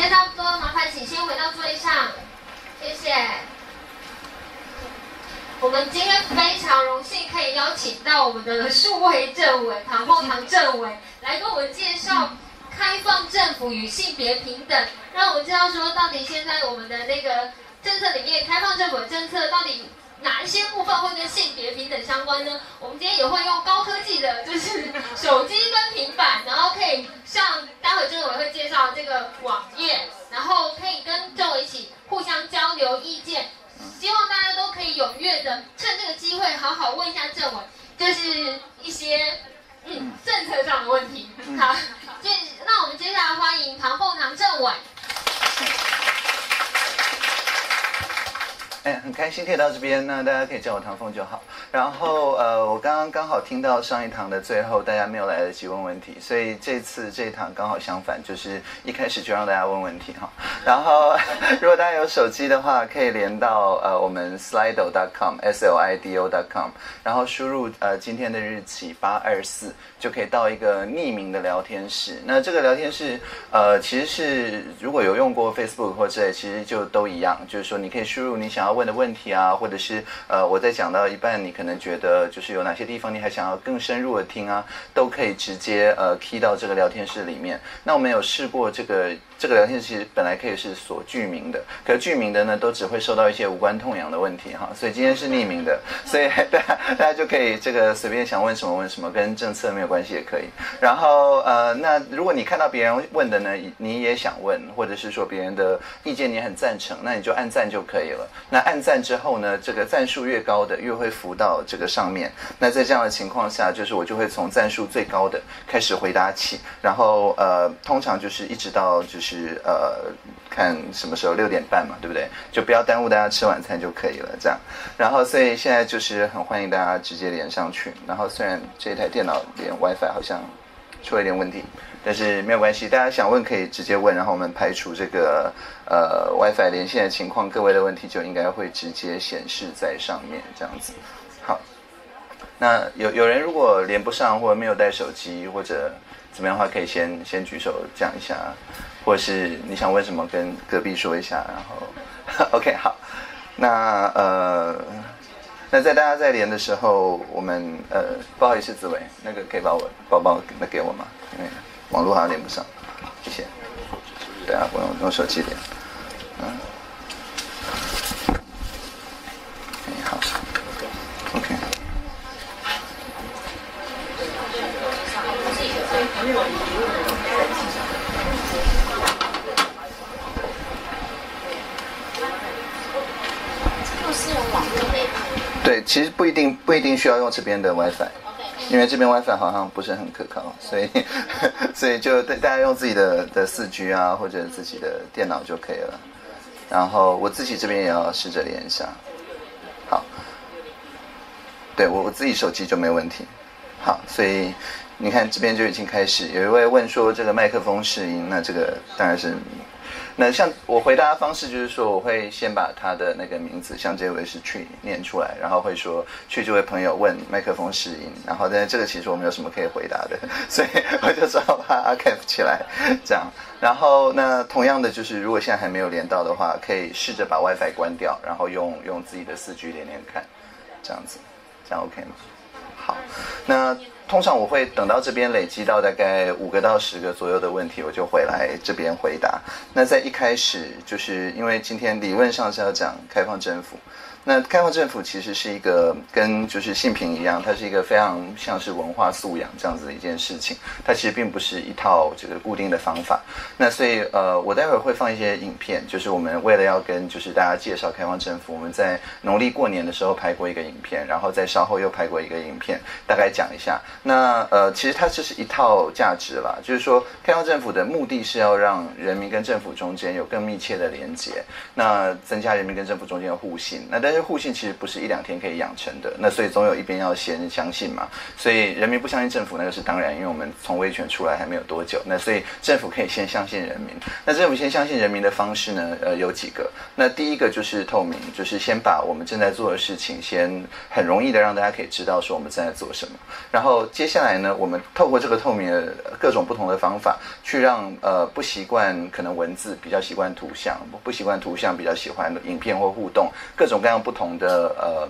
备差不多，麻烦请先回到座位上，谢谢。我们今天非常荣幸可以邀请到我们的数位政委唐凤堂政委来跟我们介绍开放政府与性别平等，让我们知道说到底现在我们的那个政策里面，开放政府政策到底哪一些部分会跟性别平等相关呢？我们今天也会用高科技的，就是 手机跟平板，然后可以像待会政委会介绍这个网页，然后可以跟政委一起互相交流意见。希望大家都可以踊跃的趁这个机会好好问一下政委，就是一些嗯政策上的问题。好，就那我们接下来欢迎唐凤堂政委。哎，很开心可以到这边，那大家可以叫我唐凤就好。然后呃，我刚刚刚好听到上一堂的最后，大家没有来得及问问题，所以这次这一堂刚好相反，就是一开始就让大家问问题哈。然后 如果大家有手机的话，可以连到呃我们 slido.com，s l i d o.com，然后输入呃今天的日期八二四，就可以到一个匿名的聊天室。那这个聊天室呃其实是如果有用过 Facebook 或者其实就都一样，就是说你可以输入你想要问的问题啊，或者是呃我在讲到一半你。可能觉得就是有哪些地方你还想要更深入的听啊，都可以直接呃 key 到这个聊天室里面。那我们有试过这个。这个聊天其实本来可以是锁剧名的，可是剧名的呢都只会收到一些无关痛痒的问题哈，所以今天是匿名的，所以大家大家就可以这个随便想问什么问什么，跟政策没有关系也可以。然后呃，那如果你看到别人问的呢，你也想问，或者是说别人的意见你很赞成，那你就按赞就可以了。那按赞之后呢，这个赞数越高的越会浮到这个上面。那在这样的情况下，就是我就会从赞数最高的开始回答起，然后呃，通常就是一直到就是。是呃，看什么时候六点半嘛，对不对？就不要耽误大家吃晚餐就可以了。这样，然后所以现在就是很欢迎大家直接连上去。然后虽然这台电脑连 WiFi 好像出了一点问题，但是没有关系，大家想问可以直接问。然后我们排除这个呃 WiFi 连线的情况，各位的问题就应该会直接显示在上面这样子。好，那有有人如果连不上或者没有带手机或者怎么样的话，可以先先举手讲一下。或是你想问什么，跟隔壁说一下，然后，OK，好，那呃，那在大家在连的时候，我们呃，不好意思，紫薇，那个可以把我包包那给我吗？因为网络好像连不上，谢谢。对啊，我用用手机连，嗯。对，其实不一定不一定需要用这边的 WiFi，因为这边 WiFi 好像不是很可靠，所以所以就大大家用自己的的四 G 啊或者自己的电脑就可以了。然后我自己这边也要试着连一下。好，对我我自己手机就没问题。好，所以你看这边就已经开始有一位问说这个麦克风试音，那这个当然是。那像我回答的方式就是说，我会先把他的那个名字，像这位是 Tree 念出来，然后会说去这位朋友问麦克风试音，然后但是这个其实我没有什么可以回答的，所以 我就只好把 Archive 起来，这样。然后那同样的就是，如果现在还没有连到的话，可以试着把 WiFi 关掉，然后用用自己的四 G 连连看，这样子，这样 OK 吗？好，那。通常我会等到这边累积到大概五个到十个左右的问题，我就回来这边回答。那在一开始，就是因为今天理论上是要讲开放政府。那开放政府其实是一个跟就是性平一样，它是一个非常像是文化素养这样子的一件事情。它其实并不是一套这个固定的方法。那所以呃，我待会儿会放一些影片，就是我们为了要跟就是大家介绍开放政府，我们在农历过年的时候拍过一个影片，然后在稍后又拍过一个影片，大概讲一下。那呃，其实它这是一套价值啦，就是说开放政府的目的是要让人民跟政府中间有更密切的连接，那增加人民跟政府中间的互信。那但是互信其实不是一两天可以养成的，那所以总有一边要先相信嘛。所以人民不相信政府那个是当然，因为我们从威权出来还没有多久，那所以政府可以先相信人民。那政府先相信人民的方式呢，呃，有几个。那第一个就是透明，就是先把我们正在做的事情先很容易的让大家可以知道说我们正在做什么。然后接下来呢，我们透过这个透明的各种不同的方法，去让呃不习惯可能文字比较习惯图像，不习惯图像比较喜欢影片或互动，各种各样不同的呃。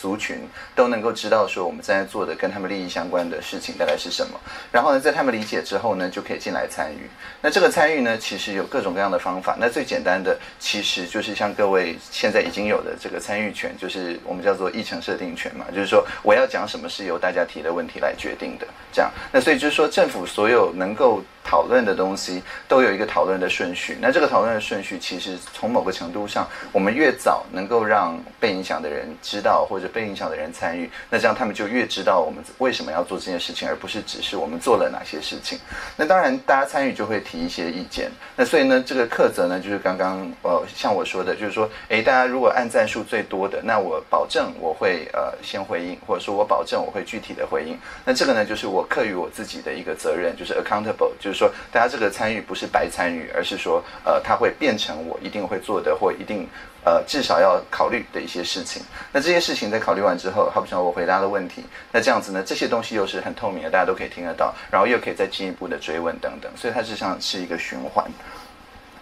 族群都能够知道说我们正在做的跟他们利益相关的事情大概是什么，然后呢，在他们理解之后呢，就可以进来参与。那这个参与呢，其实有各种各样的方法。那最简单的其实就是像各位现在已经有的这个参与权，就是我们叫做议程设定权嘛，就是说我要讲什么是由大家提的问题来决定的。这样，那所以就是说政府所有能够。讨论的东西都有一个讨论的顺序，那这个讨论的顺序其实从某个程度上，我们越早能够让被影响的人知道，或者被影响的人参与，那这样他们就越知道我们为什么要做这件事情，而不是只是我们做了哪些事情。那当然，大家参与就会提一些意见。那所以呢，这个课则呢，就是刚刚呃像我说的，就是说，诶，大家如果按赞数最多的，那我保证我会呃先回应，或者说我保证我会具体的回应。那这个呢，就是我课于我自己的一个责任，就是 accountable，就是。说大家这个参与不是白参与，而是说，呃，它会变成我一定会做的，或一定呃至少要考虑的一些事情。那这些事情在考虑完之后，好比说我回答的问题，那这样子呢，这些东西又是很透明的，大家都可以听得到，然后又可以再进一步的追问等等，所以它实际上是一个循环。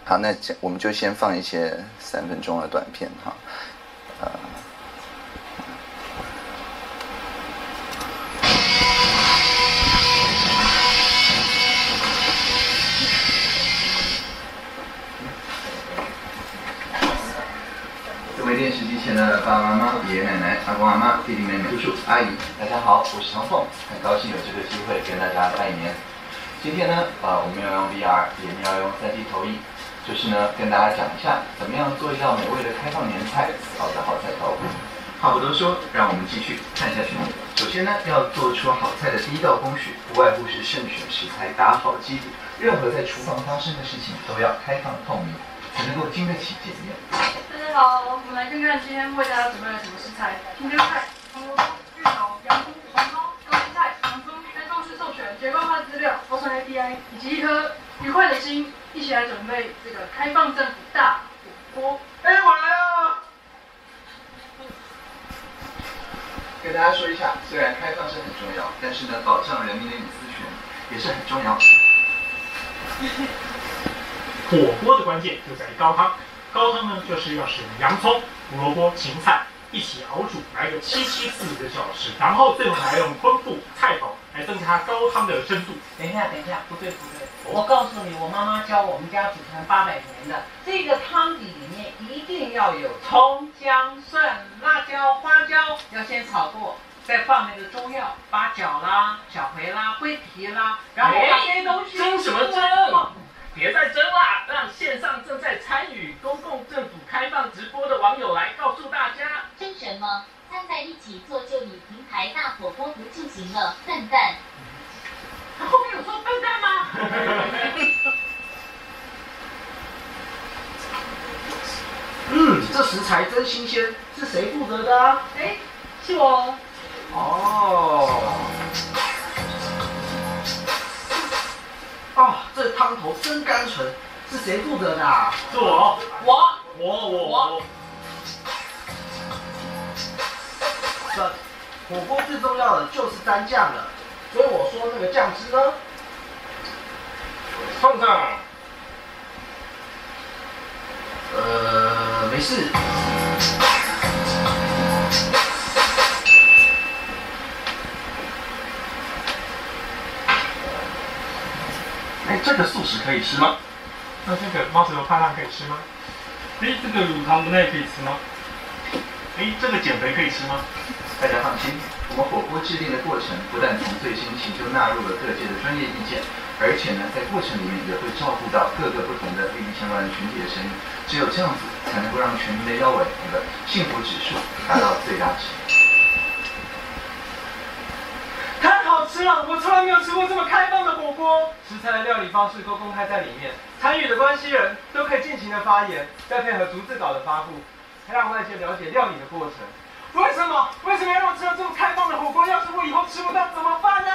好，那我们就先放一些三分钟的短片哈，呃。电视机前的爸爸妈妈、爷爷奶奶、阿公阿妈、弟弟妹妹、叔叔阿姨，大家好，我是唐凤，很高兴有这个机会跟大家拜年。今天呢，啊，我们要用 VR，也要用 3D 投影，就是呢，跟大家讲一下，怎么样做一道美味的开放年菜，好的好菜头。话不多说，让我们继续看下去。首先呢，要做出好菜的第一道工序，不外乎是慎选食材，打好基底。任何在厨房发生的事情，都要开放透明，能够经得起检验。大家好，我们来看看今天为大家准备了什么食材：青椒菜、红萝卜、芋头、洋葱、黄豆、高丽菜、洋葱、开放式授权、结构化资料、包成 API，以及一颗愉快的心，一起来准备这个开放政府大火锅。哎，我来了！跟大家说一下，虽然开放是很重要，但是呢，保障人民的隐私权也是很重要的。火锅的关键就在于高汤。高汤呢，就是要使用洋葱、胡萝卜、芹菜一起熬煮，来个七七四个小时，然后最后还用昆布、菜头来增加高汤的深度。等一下，等一下，不对不对，我告诉你，我妈妈教我们家祖传八百年的这个汤底里面一定要有葱、姜、蒜、辣椒、花椒，要先炒过，再放那个中药，八角啦、小茴啦、桂皮啦，然后把这些东西蒸什么蒸？别再争啦，让线上正在参与公共政府开放直播的网友来告诉大家。争什么？站在一起做就你平台大火锅不就行了，笨蛋！他后面有说笨蛋吗？嗯，这食材真新鲜，是谁负责的啊？哎，是我。哦。啊，这汤头真甘醇，是谁负责的？是我，我，我，我，我。这火锅最重要的就是蘸酱了，所以我说那个酱汁呢，放上。呃，没事。哎，这个素食可以吃吗？那这个猫舌头怕辣可以吃吗？哎，这个乳糖不耐可以吃吗？哎，这个减肥可以吃吗？大家放心，我们火锅制定的过程不但从最新起就纳入了各界的专业意见，而且呢，在过程里面也会照顾到各个不同的利益相关的群体的声音。只有这样子，才能够让全民的腰围那个幸福指数达到最大值。吃了，我从来没有吃过这么开放的火锅。食材的料理方式都公开在里面，参与的关系人都可以尽情的发言，再配合逐字稿的发布。才让外界了解料理的过程。为什么？为什么要让我吃到这么开放的火锅？要是我以后吃不到怎么办呢？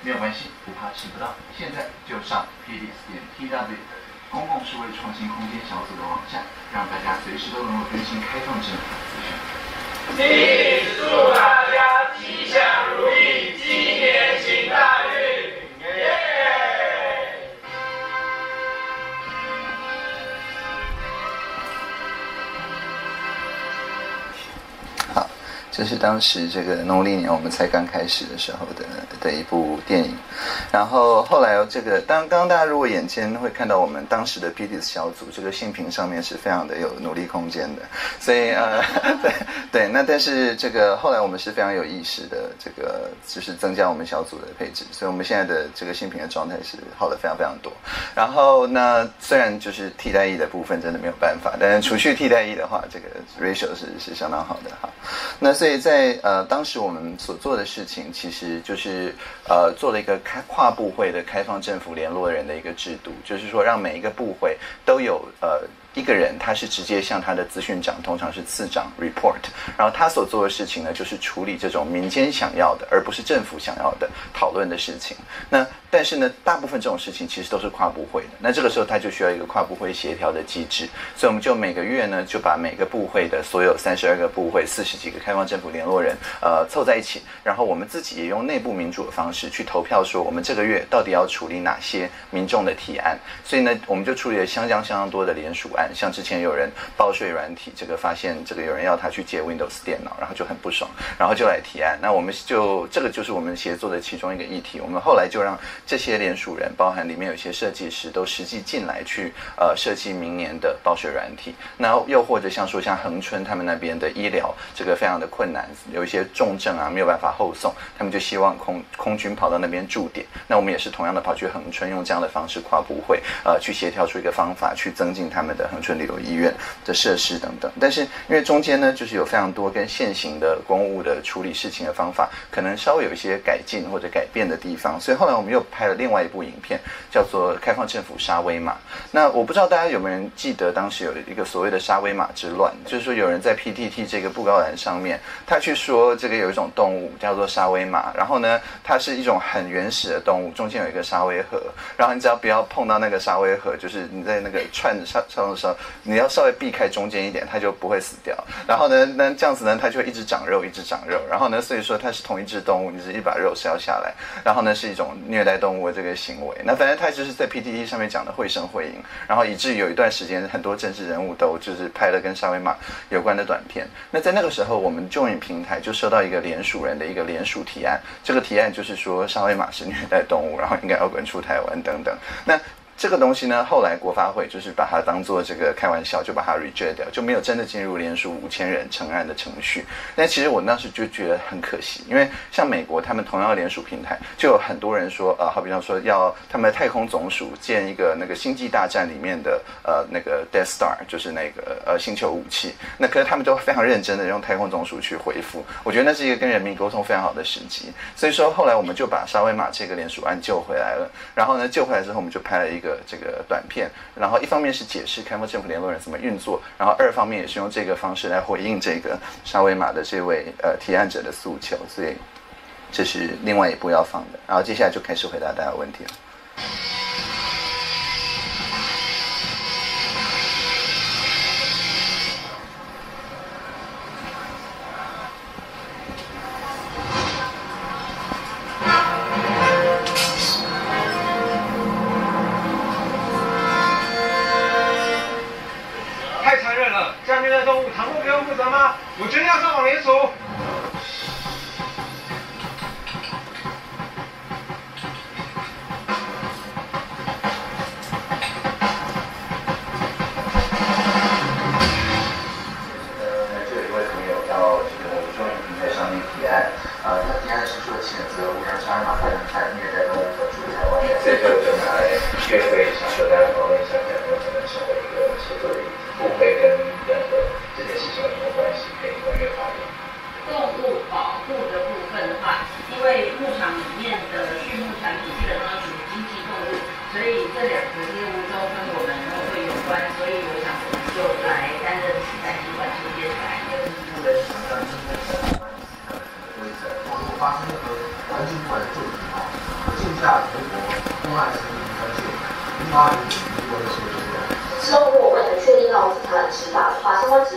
没有关系，不怕吃不到，现在就上 p d s 点 tw 公共数位创新空间小组的网站，让大家随时都能够更新开放政府资讯。预祝大家这是当时这个农历年我们才刚开始的时候的的一部电影，然后后来这个当刚刚大家如果眼尖会看到我们当时的 PTS 小组这个性评上面是非常的有努力空间的，所以呃 对对，那但是这个后来我们是非常有意识的这个就是增加我们小组的配置，所以我们现在的这个性评的状态是好的非常非常多。然后那虽然就是替代役的部分真的没有办法，但是除去替代役的话，这个 ratio 是是相当好的哈。那所以在呃当时我们所做的事情，其实就是呃做了一个开跨部会的开放政府联络人的一个制度，就是说让每一个部会都有呃。一个人他是直接向他的资讯长，通常是次长 report，然后他所做的事情呢，就是处理这种民间想要的，而不是政府想要的讨论的事情。那但是呢，大部分这种事情其实都是跨部会的。那这个时候他就需要一个跨部会协调的机制，所以我们就每个月呢，就把每个部会的所有三十二个部会、四十几个开放政府联络人，呃，凑在一起，然后我们自己也用内部民主的方式去投票，说我们这个月到底要处理哪些民众的提案。所以呢，我们就处理了相当相当多的联署案。像之前有人报税软体，这个发现这个有人要他去借 Windows 电脑，然后就很不爽，然后就来提案。那我们就这个就是我们协作的其中一个议题。我们后来就让这些联署人，包含里面有些设计师，都实际进来去呃设计明年的报税软体。那又或者像说像恒春他们那边的医疗这个非常的困难，有一些重症啊没有办法后送，他们就希望空空军跑到那边驻点。那我们也是同样的跑去恒春，用这样的方式跨部会呃去协调出一个方法，去增进他们的恒春旅游医院的设施等等。但是因为中间呢，就是有非常多跟现行的公务的处理事情的方法，可能稍微有一些改进或者改变的地方，所以后来我们又拍了另外一部影片，叫做《开放政府沙威玛》。那我不知道大家有没有人记得当时有一个所谓的沙威玛之乱，就是说有人在 PTT 这个布告栏上面，他去说这个有一种动物叫做沙威玛，然后呢，它是一种很原始的动物，中间有一个沙威河，然后你只要不要碰到那个沙威河，就是你在那个串上上你要稍微避开中间一点，它就不会死掉。然后呢，那这样子呢，它就会一直长肉，一直长肉。然后呢，所以说它是同一只动物，你是一把肉削下来，然后呢是一种虐待动物的这个行为。那反正它就是在 PTT 上面讲的绘声绘影，然后以至于有一段时间，很多政治人物都就是拍了跟沙威玛有关的短片。那在那个时候，我们众影平台就收到一个联署人的一个联署提案，这个提案就是说沙威玛是虐待动物，然后应该要滚出台湾等等。那这个东西呢，后来国发会就是把它当做这个开玩笑，就把它 reject 掉，就没有真的进入联署五千人成案的程序。但其实我当时就觉得很可惜，因为像美国他们同样的联署平台，就有很多人说，呃，好比方说要他们的太空总署建一个那个星际大战里面的呃那个 Death Star，就是那个呃星球武器。那可是他们都非常认真的用太空总署去回复，我觉得那是一个跟人民沟通非常好的时机。所以说后来我们就把沙威玛这个联署案救回来了。然后呢，救回来之后，我们就拍了一个。这个短片，然后一方面是解释开放政府联络人怎么运作，然后二方面也是用这个方式来回应这个沙威玛的这位呃提案者的诉求，所以这是另外一部要放的。然后接下来就开始回答大家问题了。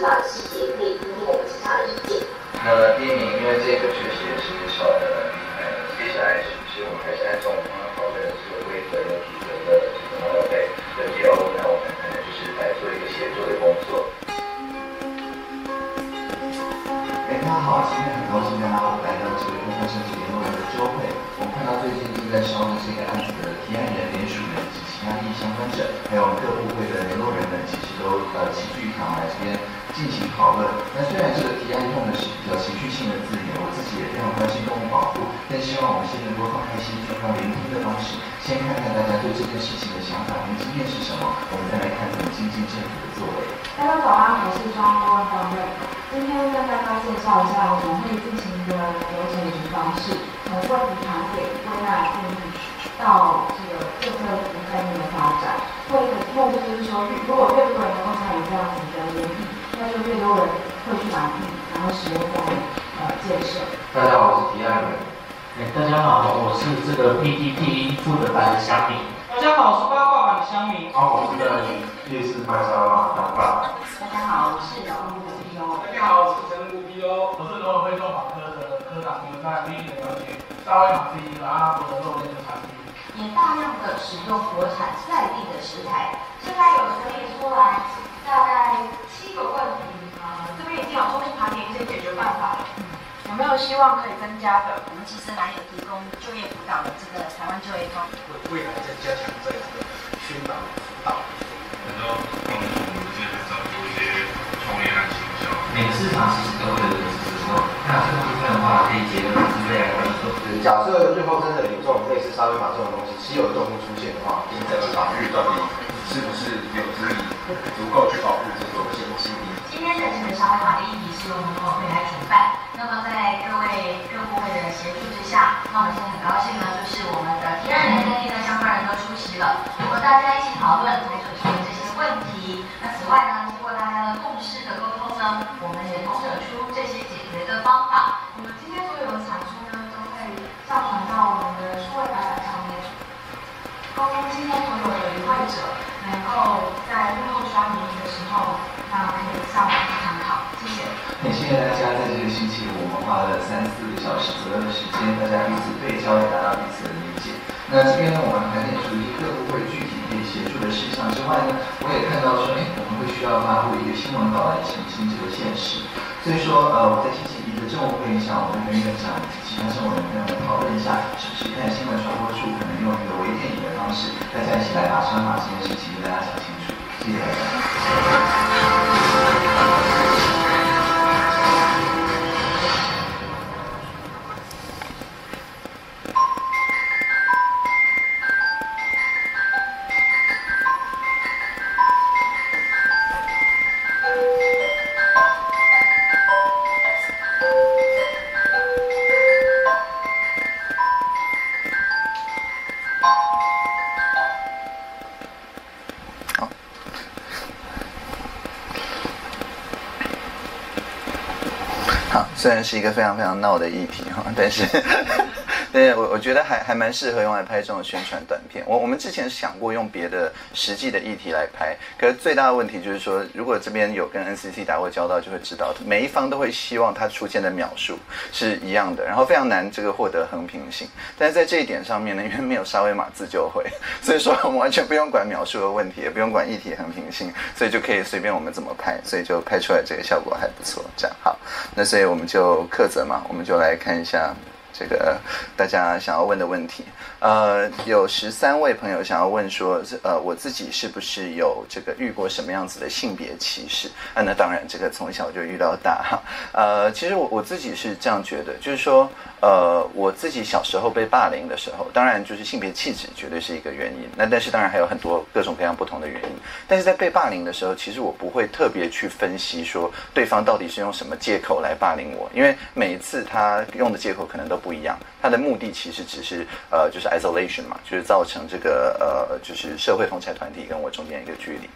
司法的细节，可以听听我们其他的意见。那第一名，因为这个确实也是少的厉害，接下来是不是我们还是按照我们刚刚讨论的这个规则有主责的这个 o 费的 PO，那我们可能就是来做一个协作的工作。哎，大家好，今天很高兴大家来到这个公共申请联络人的周会。我们看到最近正在烧的这个案子的提案人、联署人及其他利益相关者，还有各部会的联络人们，其实都呃齐聚一堂来这边进行讨论。那虽然这个提案用的是比较情绪性的字眼，我自己也非常关心动物保护，但希望我们先能够放开心，用聆听的方式，先看看大家对这件事情的想法跟经验是什么，我们再来看怎么精进政府的作为。大家早安，我是庄问方瑞，今天跟大家介绍一下我们会进行的流程以及方式，从问题是这个 PPT 负责版的香米。大家好，我是八卦版的香米。好，我是在夜市卖沙拉当爸。大家好，我是劳务的 PO。大家好，我是陈木 PO。我是农委会动保科的科长，我们在第一的了解沙威玛是一个阿拉伯的肉类的产品。也大量的使用国产在地的食材。现在有整理出来大概七个问题啊，这边已经有中心盘点一些解决办法了。有没有希望可以增加的？我们其实还有提供就业辅导的这个台湾就业通。未来再加强在这个宣导辅导。然后帮助我们这边找出一些创业和行销。每个市场其实都会有指数，那这个部分的话可以结合资料来说。假设日后真的有这种类似沙威玛这种东西稀有动物出现的话，现在的法律到底是不是有足以足够去保护这种信息？今天这次的沙威玛的议题是由我们农委会来主办，那么在协助之下，那我们现在很高兴呢，就是我们的提案人跟一个相关人都出席了，和大家一起讨论，才扯出了这些问题。那此外呢，经过大家的共识的沟通呢，我们也同整出这些解决的方法。我们今天所有的产出呢，都会上传到我们的数位白板上面，沟通今天所有的与会者能够在日后刷屏的时候，那可以上网去参考。谢谢。很谢谢大家在这个星期五，花了三四个小时左右的时间，大家彼此对焦，也达到彼此的理解。那这边呢，我们盘点出一各部会具体可以协助的事项之外呢，我也看到说，哎，我们会需要发布一个新闻稿来澄清这个现实。所以说，呃，我在星期一的政务会议上，我们跟院长其他政务人员讨论一下，是不是看新闻传播处可能用一个微电影的方式，大家一起来把商法这件事情跟大家讲清楚。谢谢大家。虽然是一个非常非常闹的议题哈，但是，对我我觉得还还蛮适合用来拍这种宣传短片。我我们之前想过用别的实际的议题来拍，可是最大的问题就是说，如果这边有跟 NCC 打过交道，就会知道每一方都会希望它出现的描述是一样的，然后非常难这个获得横平性。但是在这一点上面呢，因为没有沙威玛自救会，所以说我们完全不用管描述的问题，也不用管议题横平性，所以就可以随便我们怎么拍，所以就拍出来这个效果还不错。这样好，那所以我们就克责嘛，我们就来看一下这个大家想要问的问题。呃，有十三位朋友想要问说，呃，我自己是不是有这个遇过什么样子的性别歧视？啊，那当然，这个从小就遇到大哈。呃，其实我我自己是这样觉得，就是说，呃，我自己小时候被霸凌的时候，当然就是性别气质绝对是一个原因。那但是当然还有很多各种各样不同的原因。但是在被霸凌的时候，其实我不会特别去分析说对方到底是用什么借口来霸凌我，因为每一次他用的借口可能都不一样，他的目的其实只是呃，就是 isolation 嘛，就是造成这个呃，就是社会风采团体跟我中间一个距离。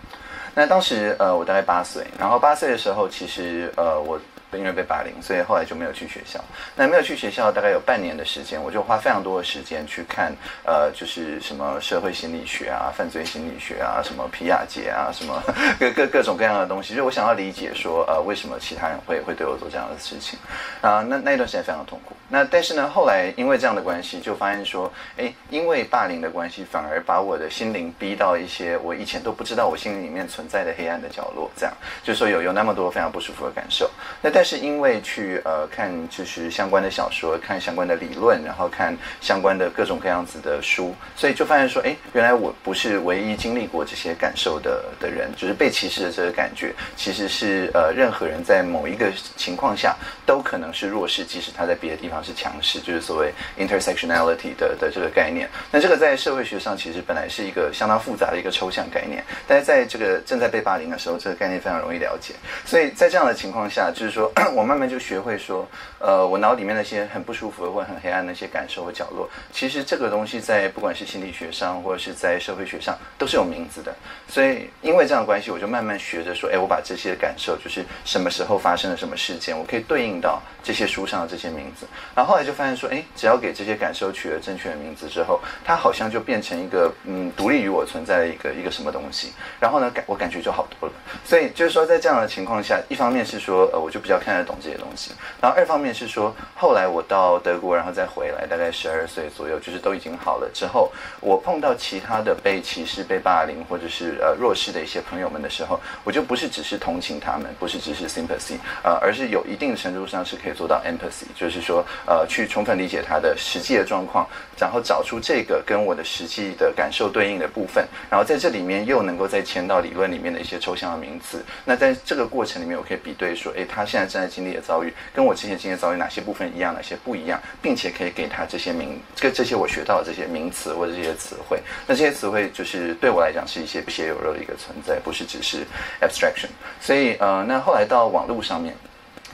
那当时呃我大概八岁，然后八岁的时候其实呃我。因为被霸凌，所以后来就没有去学校。那没有去学校，大概有半年的时间，我就花非常多的时间去看，呃，就是什么社会心理学啊、犯罪心理学啊、什么皮亚杰啊、什么各各各种各样的东西。就我想要理解说，呃，为什么其他人会会对我做这样的事情啊？那那一段时间非常痛苦。那但是呢，后来因为这样的关系，就发现说，哎，因为霸凌的关系，反而把我的心灵逼到一些我以前都不知道我心里面存在的黑暗的角落。这样，就说有有那么多非常不舒服的感受。那但是因为去呃看就是相关的小说，看相关的理论，然后看相关的各种各样子的书，所以就发现说，哎，原来我不是唯一经历过这些感受的的人，就是被歧视的这个感觉，其实是呃任何人在某一个情况下都可能是弱势，即使他在别的地方是强势，就是所谓 intersectionality 的的这个概念。那这个在社会学上其实本来是一个相当复杂的一个抽象概念，但是在这个正在被霸凌的时候，这个概念非常容易了解。所以在这样的情况下，就是说 我。慢慢就学会说，呃，我脑里面那些很不舒服或者很黑暗的那些感受和角落，其实这个东西在不管是心理学上或者是在社会学上都是有名字的。所以因为这样关系，我就慢慢学着说，哎，我把这些感受，就是什么时候发生了什么事件，我可以对应到这些书上的这些名字。然后后来就发现说，哎，只要给这些感受取了正确的名字之后，它好像就变成一个嗯，独立于我存在的一个一个什么东西。然后呢，感我感觉就好多了。所以就是说，在这样的情况下，一方面是说，呃，我就比较看得懂。这些东西，然后二方面是说，后来我到德国，然后再回来，大概十二岁左右，就是都已经好了之后，我碰到其他的被歧视、被霸凌或者是呃弱势的一些朋友们的时候，我就不是只是同情他们，不是只是 sympathy，呃，而是有一定程度上是可以做到 empathy，就是说呃去充分理解他的实际的状况，然后找出这个跟我的实际的感受对应的部分，然后在这里面又能够再签到理论里面的一些抽象的名词。那在这个过程里面，我可以比对说，哎，他现在正在经历。的遭遇跟我之前经历遭遇哪些部分一样，哪些不一样，并且可以给他这些名，这这些我学到的这些名词或者这些词汇，那这些词汇就是对我来讲是一些不血有肉的一个存在，不是只是 abstraction。所以呃，那后来到网络上面。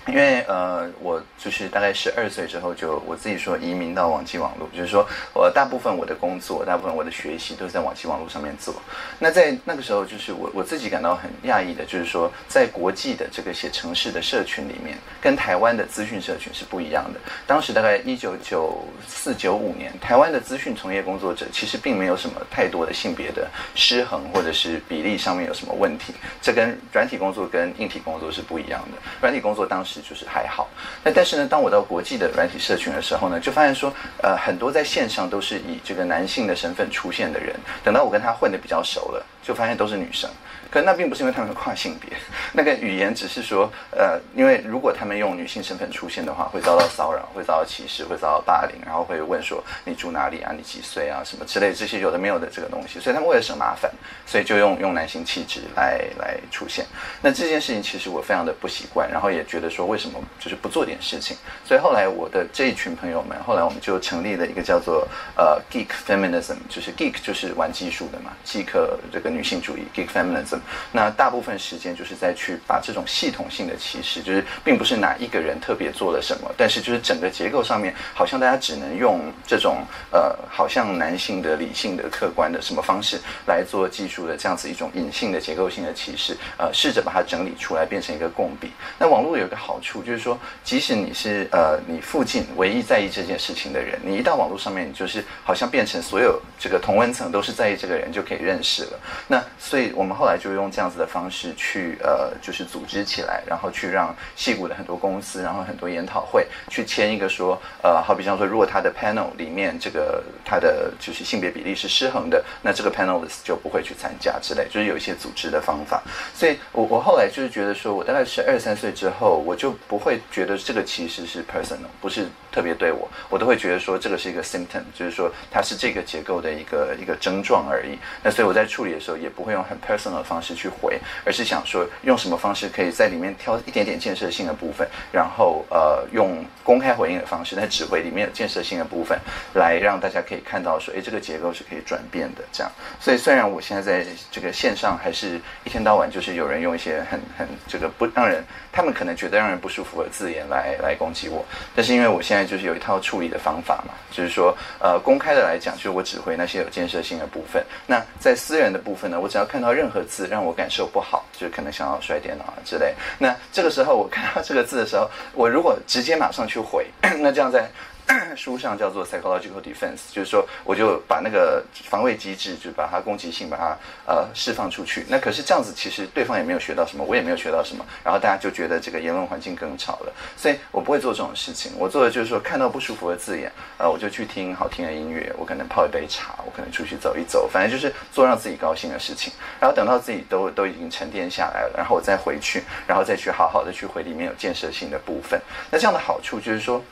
因为呃，我就是大概十二岁之后，就我自己说移民到网际网络，就是说我大部分我的工作，大部分我的学习都是在网际网络上面做。那在那个时候，就是我我自己感到很讶异的，就是说在国际的这个写城市的社群里面，跟台湾的资讯社群是不一样的。当时大概一九九四九五年，台湾的资讯从业工作者其实并没有什么太多的性别的失衡，或者是比例上面有什么问题。这跟软体工作跟硬体工作是不一样的。软体工作当时。就是还好，那但是呢，当我到国际的软体社群的时候呢，就发现说，呃，很多在线上都是以这个男性的身份出现的人，等到我跟他混的比较熟了，就发现都是女生。可那并不是因为他们跨性别，那个语言只是说，呃，因为如果他们用女性身份出现的话，会遭到骚扰，会遭到歧视，会遭到霸凌，然后会问说你住哪里啊，你几岁啊，什么之类这些有的没有的这个东西，所以他们为了省麻烦，所以就用用男性气质来来出现。那这件事情其实我非常的不习惯，然后也觉得说为什么就是不做点事情。所以后来我的这一群朋友们，后来我们就成立了一个叫做呃 geek feminism，就是 geek 就是玩技术的嘛，geek 这个女性主义 geek feminism。那大部分时间就是在去把这种系统性的歧视，就是并不是哪一个人特别做了什么，但是就是整个结构上面，好像大家只能用这种呃，好像男性的理性的客观的什么方式来做技术的这样子一种隐性的结构性的歧视，呃，试着把它整理出来变成一个共笔。那网络有一个好处就是说，即使你是呃你附近唯一在意这件事情的人，你一到网络上面，你就是好像变成所有这个同温层都是在意这个人就可以认识了。那所以我们后来就。就用这样子的方式去呃，就是组织起来，然后去让戏骨的很多公司，然后很多研讨会去签一个说，呃，好比方说，如果他的 panel 里面这个他的就是性别比例是失衡的，那这个 panelist 就不会去参加之类，就是有一些组织的方法。所以我我后来就是觉得说，我大概是二三岁之后，我就不会觉得这个其实是 personal，不是特别对我，我都会觉得说这个是一个 symptom，就是说它是这个结构的一个一个症状而已。那所以我在处理的时候，也不会用很 personal 的方式。去回，而是想说用什么方式可以在里面挑一点点建设性的部分，然后呃用公开回应的方式，在指挥里面有建设性的部分，来让大家可以看到说，哎，这个结构是可以转变的。这样，所以虽然我现在在这个线上，还是一天到晚就是有人用一些很很这个不让人，他们可能觉得让人不舒服的字眼来来攻击我，但是因为我现在就是有一套处理的方法嘛，就是说呃公开的来讲，就是我指挥那些有建设性的部分，那在私人的部。分呢，我只要看到任何字让我感受不好，就可能想要摔电脑啊之类。那这个时候我看到这个字的时候，我如果直接马上去回，那这样在。书上叫做 psychological defense，就是说我就把那个防卫机制，就把它攻击性把它呃释放出去。那可是这样子，其实对方也没有学到什么，我也没有学到什么，然后大家就觉得这个言论环境更吵了。所以我不会做这种事情。我做的就是说，看到不舒服的字眼，呃，我就去听好听的音乐，我可能泡一杯茶，我可能出去走一走，反正就是做让自己高兴的事情。然后等到自己都都已经沉淀下来了，然后我再回去，然后再去好好的去回里面有建设性的部分。那这样的好处就是说。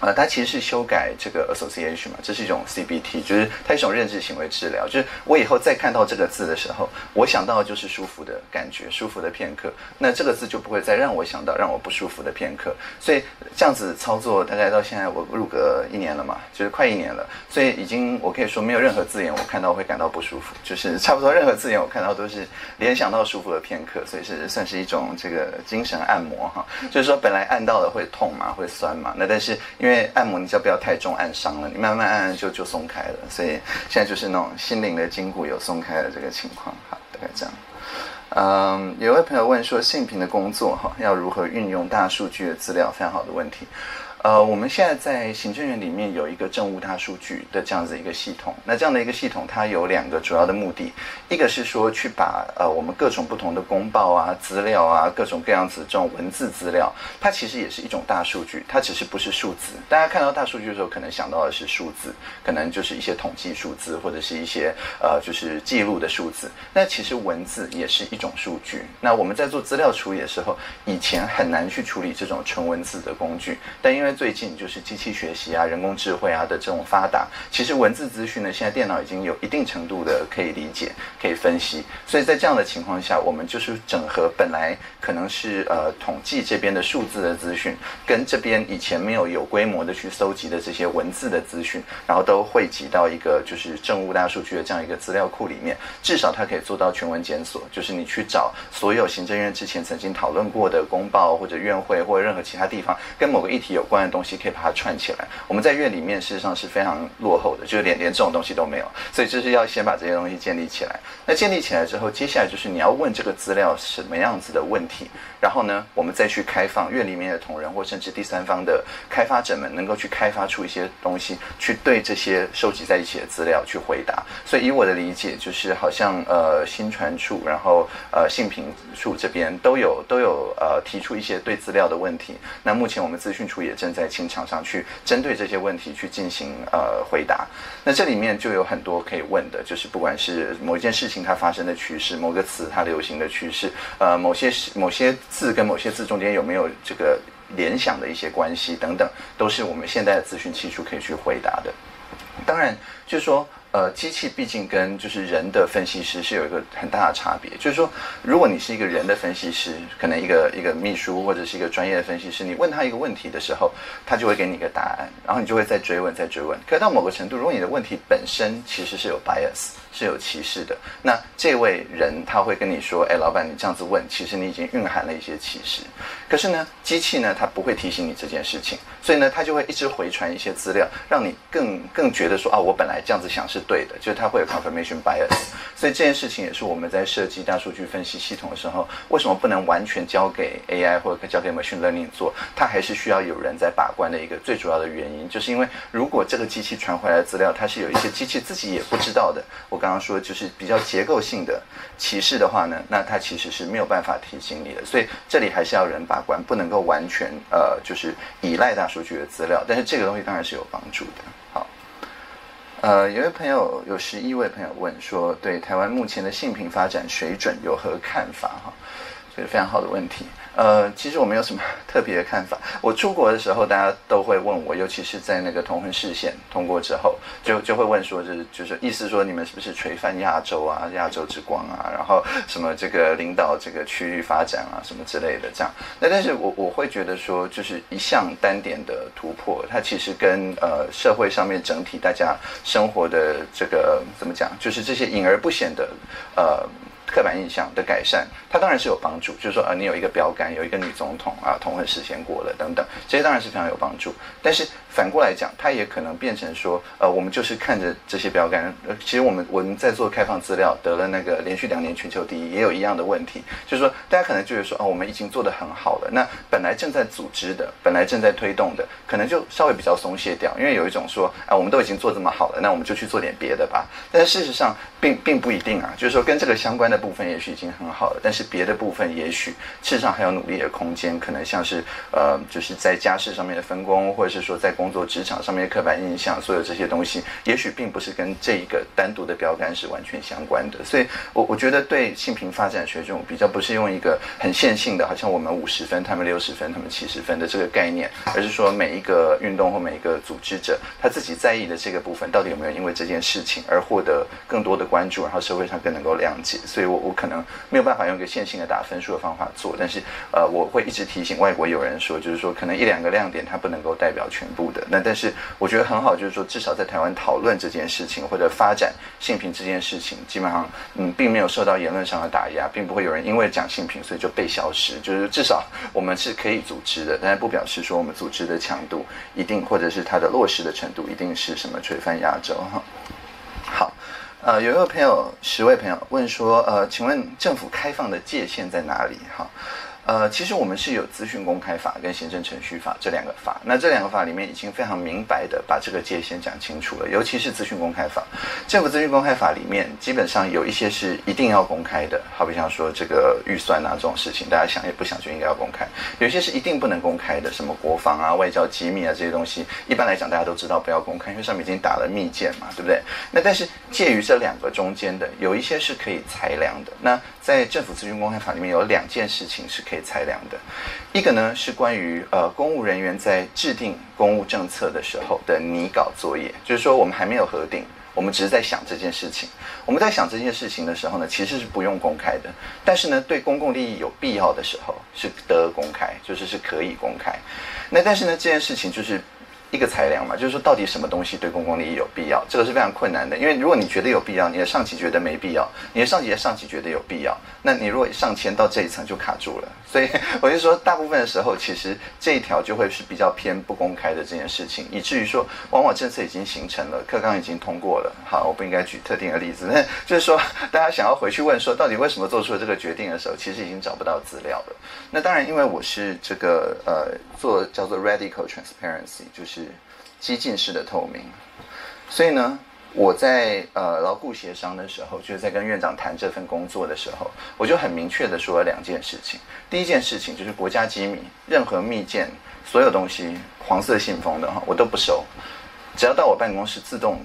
呃，它其实是修改这个 association 嘛，这是一种 CBT，就是它一种认知行为治疗。就是我以后再看到这个字的时候，我想到就是舒服的感觉，舒服的片刻。那这个字就不会再让我想到让我不舒服的片刻。所以这样子操作，大概到现在我入阁一年了嘛，就是快一年了。所以已经我可以说没有任何字眼我看到会感到不舒服，就是差不多任何字眼我看到都是联想到舒服的片刻。所以是算是一种这个精神按摩哈，就是说本来按到了会痛嘛，会酸嘛，那但是。因为按摩，你就要不要太重，按伤了，你慢慢按按就就松开了。所以现在就是那种心灵的筋骨有松开的这个情况，好，大概这样。嗯，有位朋友问说，性平的工作哈，要如何运用大数据的资料？非常好的问题。呃，我们现在在行政院里面有一个政务大数据的这样子一个系统。那这样的一个系统，它有两个主要的目的，一个是说去把呃我们各种不同的公报啊、资料啊、各种各样子这种文字资料，它其实也是一种大数据，它只是不是数字。大家看到大数据的时候，可能想到的是数字，可能就是一些统计数字或者是一些呃就是记录的数字。那其实文字也是一种数据。那我们在做资料处理的时候，以前很难去处理这种纯文字的工具，但因为最近就是机器学习啊、人工智慧啊的这种发达，其实文字资讯呢，现在电脑已经有一定程度的可以理解、可以分析。所以在这样的情况下，我们就是整合本来可能是呃统计这边的数字的资讯，跟这边以前没有有规模的去搜集的这些文字的资讯，然后都汇集到一个就是政务大数据的这样一个资料库里面。至少它可以做到全文检索，就是你去找所有行政院之前曾经讨论过的公报或者院会或者任何其他地方跟某个议题有关东西。可以把它串起来。我们在院里面事实上是非常落后的，就是连连这种东西都没有，所以就是要先把这些东西建立起来。那建立起来之后，接下来就是你要问这个资料什么样子的问题，然后呢，我们再去开放院里面的同仁或甚至第三方的开发者们，能够去开发出一些东西，去对这些收集在一起的资料去回答。所以以我的理解，就是好像呃新传处，然后呃信评处这边都有都有呃提出一些对资料的问题。那目前我们资讯处也正在清。场上去针对这些问题去进行呃回答，那这里面就有很多可以问的，就是不管是某一件事情它发生的趋势，某个词它流行的趋势，呃，某些某些字跟某些字中间有没有这个联想的一些关系等等，都是我们现在的资讯技术可以去回答的。当然，就是说。呃，机器毕竟跟就是人的分析师是有一个很大的差别。就是说，如果你是一个人的分析师，可能一个一个秘书或者是一个专业的分析师，你问他一个问题的时候，他就会给你一个答案，然后你就会再追问、再追问。可到某个程度，如果你的问题本身其实是有 bias。是有歧视的。那这位人他会跟你说：“哎，老板，你这样子问，其实你已经蕴含了一些歧视。”可是呢，机器呢，它不会提醒你这件事情，所以呢，它就会一直回传一些资料，让你更更觉得说：“啊，我本来这样子想是对的。”就是它会有 confirmation bias。所以这件事情也是我们在设计大数据分析系统的时候，为什么不能完全交给 AI 或者交给 machine learning 做？它还是需要有人在把关的一个最主要的原因，就是因为如果这个机器传回来的资料，它是有一些机器自己也不知道的，我。刚刚说就是比较结构性的歧视的话呢，那它其实是没有办法提醒你的，所以这里还是要人把关，不能够完全呃就是依赖大数据的资料，但是这个东西当然是有帮助的。好，呃，有位朋友有十一位朋友问说，对台湾目前的性平发展水准有何看法？哈，这是非常好的问题。呃，其实我没有什么 特别的看法。我出国的时候，大家都会问我，尤其是在那个同婚视线通过之后，就就会问说，就是就是意思说，你们是不是垂范亚洲啊，亚洲之光啊，然后什么这个领导这个区域发展啊，什么之类的这样。那但是我我会觉得说，就是一项单点的突破，它其实跟呃社会上面整体大家生活的这个怎么讲，就是这些隐而不显的呃。刻板印象的改善，它当然是有帮助。就是说，呃，你有一个标杆，有一个女总统啊，同婚实现过了等等，这些当然是非常有帮助。但是反过来讲，它也可能变成说，呃，我们就是看着这些标杆，呃，其实我们我们在做开放资料，得了那个连续两年全球第一，也有一样的问题，就是说大家可能觉得说，哦，我们已经做得很好了，那本来正在组织的，本来正在推动的，可能就稍微比较松懈掉，因为有一种说，啊，我们都已经做这么好了，那我们就去做点别的吧。但是事实上并并不一定啊，就是说跟这个相关的部分也许已经很好了，但是别的部分也许事实上还有努力的空间，可能像是呃，就是在家事上面的分工，或者是说在工工作职场上面的刻板印象，所有这些东西，也许并不是跟这一个单独的标杆是完全相关的。所以，我我觉得对性平发展学这种比较不是用一个很线性的，好像我们五十分，他们六十分，他们七十分的这个概念，而是说每一个运动或每一个组织者他自己在意的这个部分，到底有没有因为这件事情而获得更多的关注，然后社会上更能够谅解。所以我我可能没有办法用一个线性的打分数的方法做，但是呃，我会一直提醒外国友人说，就是说可能一两个亮点它不能够代表全部那但是我觉得很好，就是说至少在台湾讨论这件事情或者发展性平这件事情，基本上嗯并没有受到言论上的打压，并不会有人因为讲性平所以就被消失。就是至少我们是可以组织的，但是不表示说我们组织的强度一定或者是它的落实的程度一定是什么垂范亚洲哈。好，呃，有一位朋友，十位朋友问说，呃，请问政府开放的界限在哪里？哈。呃，其实我们是有资讯公开法跟行政程序法这两个法，那这两个法里面已经非常明白的把这个界限讲清楚了。尤其是资讯公开法，政府资讯公开法里面基本上有一些是一定要公开的，好比像说这个预算啊这种事情，大家想也不想就应该要公开；有些是一定不能公开的，什么国防啊、外交机密啊这些东西，一般来讲大家都知道不要公开，因为上面已经打了密件嘛，对不对？那但是介于这两个中间的，有一些是可以裁量的。那在政府资讯公开法里面有两件事情是可以裁量的，一个呢是关于呃公务人员在制定公务政策的时候的拟稿作业，就是说我们还没有核定，我们只是在想这件事情。我们在想这件事情的时候呢，其实是不用公开的，但是呢对公共利益有必要的时候是得公开，就是是可以公开。那但是呢这件事情就是。一个裁量嘛，就是说到底什么东西对公共利益有必要，这个是非常困难的。因为如果你觉得有必要，你的上级觉得没必要，你的上级的上级觉得有必要，那你如果上签到这一层就卡住了。所以我就说，大部分的时候其实这一条就会是比较偏不公开的这件事情，以至于说往往政策已经形成了，课纲已经通过了。好，我不应该举特定的例子，但就是说大家想要回去问说到底为什么做出了这个决定的时候，其实已经找不到资料了。那当然，因为我是这个呃做叫做 radical transparency，就是。激进式的透明，所以呢，我在呃牢固协商的时候，就是在跟院长谈这份工作的时候，我就很明确的说了两件事情。第一件事情就是国家机密，任何密件，所有东西，黄色信封的哈，我都不收，只要到我办公室自动。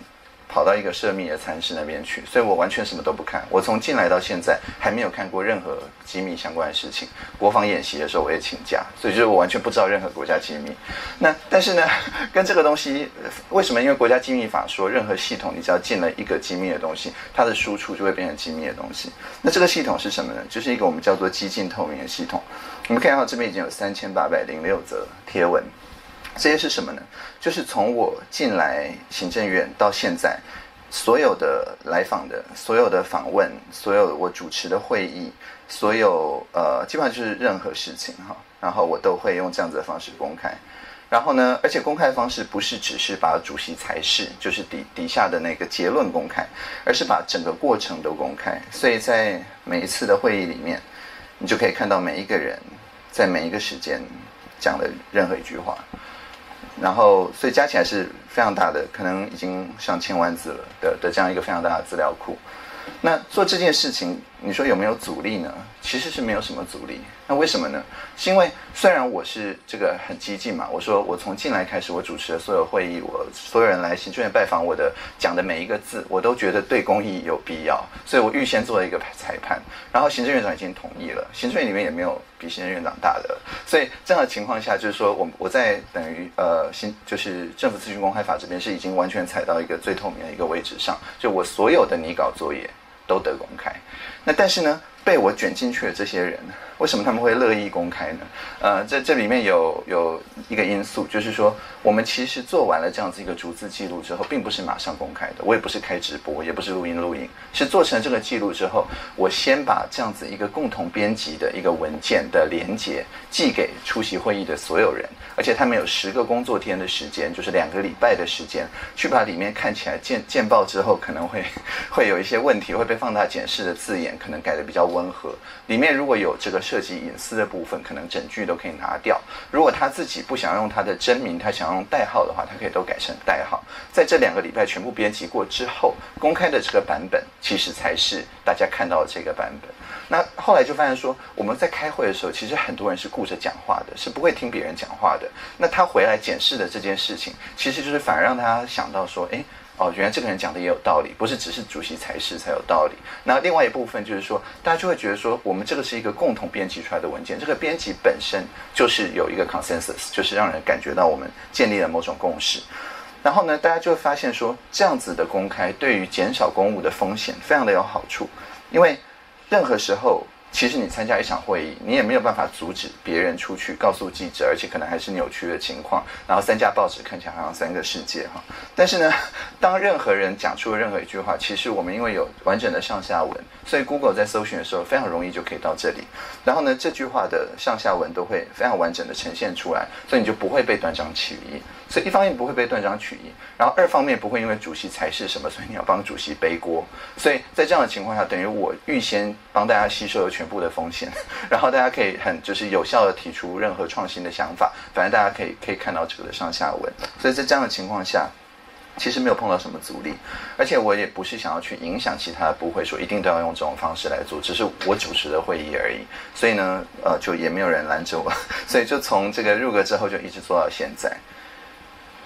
跑到一个涉密的餐室那边去，所以我完全什么都不看。我从进来到现在还没有看过任何机密相关的事情。国防演习的时候我也请假，所以就是我完全不知道任何国家机密。那但是呢，跟这个东西为什么？因为国家机密法说，任何系统你只要进了一个机密的东西，它的输出就会变成机密的东西。那这个系统是什么呢？就是一个我们叫做激进透明的系统。我们可以看到这边已经有三千八百零六则贴文。这些是什么呢？就是从我进来行政院到现在，所有的来访的、所有的访问、所有我主持的会议、所有呃，基本上就是任何事情哈，然后我都会用这样子的方式公开。然后呢，而且公开的方式不是只是把主席裁示，就是底底下的那个结论公开，而是把整个过程都公开。所以在每一次的会议里面，你就可以看到每一个人在每一个时间讲的任何一句话。然后，所以加起来是非常大的，可能已经上千万字了的的这样一个非常大的资料库。那做这件事情，你说有没有阻力呢？其实是没有什么阻力。那为什么呢？是因为虽然我是这个很激进嘛，我说我从进来开始，我主持的所有会议，我所有人来行政院拜访我的讲的每一个字，我都觉得对公益有必要，所以我预先做了一个裁判。然后行政院长已经同意了，行政院里面也没有比行政院长大的，所以这样的情况下，就是说我我在等于呃新就是政府咨询公开法这边是已经完全踩到一个最透明的一个位置上，就我所有的拟稿作业。都得公开，那但是呢，被我卷进去的这些人，为什么他们会乐意公开呢？呃，这这里面有有一个因素，就是说我们其实做完了这样子一个逐字记录之后，并不是马上公开的。我也不是开直播，也不是录音录音，是做成这个记录之后，我先把这样子一个共同编辑的一个文件的连接寄给出席会议的所有人，而且他们有十个工作天的时间，就是两个礼拜的时间，去把里面看起来见见报之后可能会 会有一些问题会被放大检视的字眼，可能改的比较温和。里面如果有这个涉及隐私的部分，可能整句都可以拿掉。如果他自己不想用他的真名，他想用代号的话，他可以都改成代号。在这两个礼拜全部编辑过之后，公开的这个版本，其实才是大家看到的这个版本。那后来就发现说，我们在开会的时候，其实很多人是顾着讲话的，是不会听别人讲话的。那他回来检视的这件事情，其实就是反而让他想到说，诶，哦，原来这个人讲的也有道理，不是只是主席才是才有道理。那另外一部分就是说，大家就会觉得说，我们这个是一个共同编辑出来的文件，这个编辑本身就是有一个 consensus，就是让人感觉到我们建立了某种共识。然后呢，大家就会发现说，这样子的公开对于减少公务的风险非常的有好处，因为。任何时候，其实你参加一场会议，你也没有办法阻止别人出去告诉记者，而且可能还是扭曲的情况。然后三家报纸看起来好像三个世界哈。但是呢，当任何人讲出了任何一句话，其实我们因为有完整的上下文，所以 Google 在搜寻的时候非常容易就可以到这里。然后呢，这句话的上下文都会非常完整的呈现出来，所以你就不会被断章取义。所以一方面不会被断章取义，然后二方面不会因为主席才是什么，所以你要帮主席背锅。所以在这样的情况下，等于我预先帮大家吸收了全部的风险，然后大家可以很就是有效的提出任何创新的想法，反正大家可以可以看到这个的上下文。所以在这样的情况下，其实没有碰到什么阻力，而且我也不是想要去影响其他的部会，说一定都要用这种方式来做，只是我主持的会议而已。所以呢，呃，就也没有人拦着我，所以就从这个入阁之后就一直做到现在。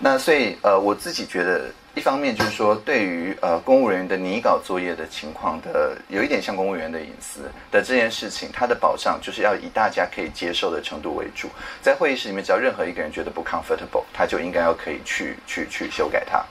那所以，呃，我自己觉得。一方面就是说，对于呃公务人员的拟稿作业的情况的，有一点像公务员的隐私的这件事情，它的保障就是要以大家可以接受的程度为主。在会议室里面，只要任何一个人觉得不 comfortable，他就应该要可以去去去修改它。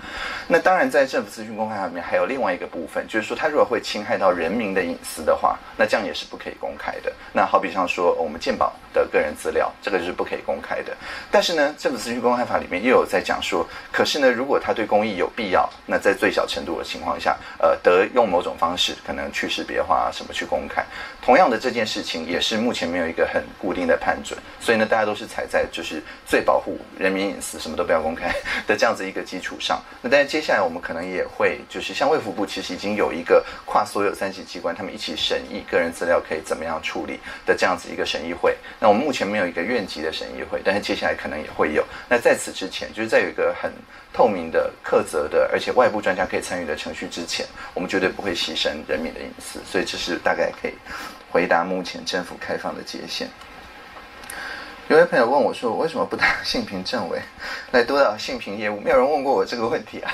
那当然，在政府资讯公开法里面还有另外一个部分，就是说，他如果会侵害到人民的隐私的话，那这样也是不可以公开的。那好比上说，我们健保的个人资料，这个就是不可以公开的。但是呢，政府资讯公开法里面又有在讲说，可是呢，如果他对公益有必要，那在最小程度的情况下，呃，得用某种方式，可能去识别化什么去公开。同样的这件事情也是目前没有一个很固定的判准，所以呢，大家都是踩在就是最保护人民隐私，什么都不要公开的这样子一个基础上。那但是接下来我们可能也会就是像卫福部其实已经有一个跨所有三级机关，他们一起审议个人资料可以怎么样处理的这样子一个审议会。那我们目前没有一个院级的审议会，但是接下来可能也会有。那在此之前，就是在有一个很。透明的、苛责的，而且外部专家可以参与的程序之前，我们绝对不会牺牲人民的隐私。所以这是大概可以回答目前政府开放的界限。有位朋友问我说：“为什么不当性平政委来督导性平业务？”没有人问过我这个问题啊！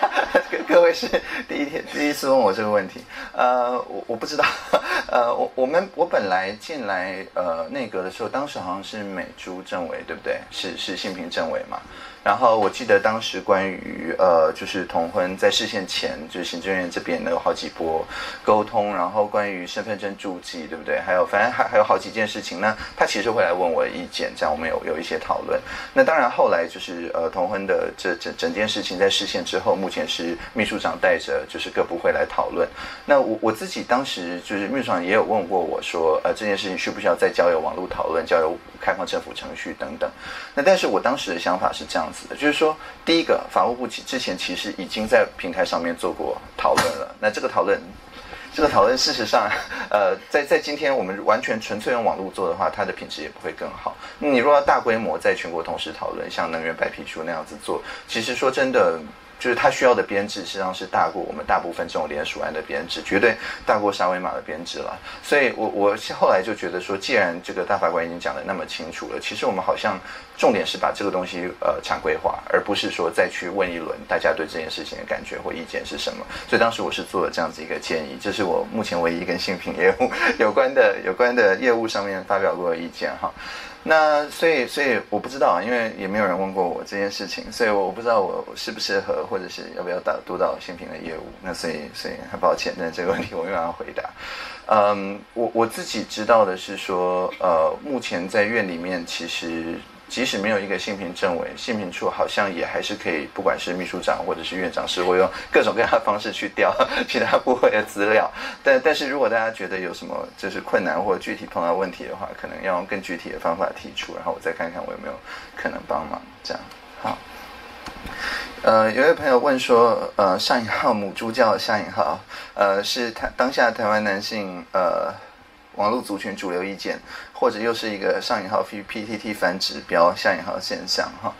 各位是第一天第一次问我这个问题。呃，我我不知道。呃，我我们我本来进来呃内阁的时候，当时好像是美珠政委，对不对？是是性平政委嘛？然后我记得当时关于呃，就是同婚在视线前，就是行政院这边呢有好几波沟通，然后关于身份证注记，对不对？还有反正还还有好几件事情，那他其实会来问我意见，这样我们有有一些讨论。那当然后来就是呃同婚的这整整件事情在视线之后，目前是秘书长带着就是各部会来讨论。那我我自己当时就是秘书长也有问过我说，呃这件事情需不需要再交由网络讨论，交由开放政府程序等等。那但是我当时的想法是这样子。就是说，第一个，法务部其之前其实已经在平台上面做过讨论了。那这个讨论，这个讨论事实上，呃，在在今天我们完全纯粹用网络做的话，它的品质也不会更好。你若要大规模在全国同时讨论，像能源白皮书那样子做，其实说真的。就是它需要的编制，实际上是大过我们大部分这种联署案的编制，绝对大过沙威玛的编制了。所以，我我后来就觉得说，既然这个大法官已经讲的那么清楚了，其实我们好像重点是把这个东西呃常规化，而不是说再去问一轮大家对这件事情的感觉或意见是什么。所以当时我是做了这样子一个建议，这是我目前唯一跟性品业务 有关的有关的业务上面发表过的意见哈。那所以，所以我不知道，因为也没有人问过我这件事情，所以我我不知道我适不适合，或者是要不要打督导新品的业务。那所以，所以很抱歉，那这个问题我没办法回答。嗯，我我自己知道的是说，呃，目前在院里面，其实即使没有一个性平政委，性平处好像也还是可以，不管是秘书长或者是院长，是会用各种各样的方式去调其他部会的资料。但但是如果大家觉得有什么就是困难或具体碰到问题的话，可能要用更具体的方法提出，然后我再看看我有没有可能帮忙。这样好。呃，有位朋友问说，呃，上引号母猪叫上引号，呃，是台当下台湾男性呃网络族群主流意见，或者又是一个上引号 P P T T 反指标下引号现象哈？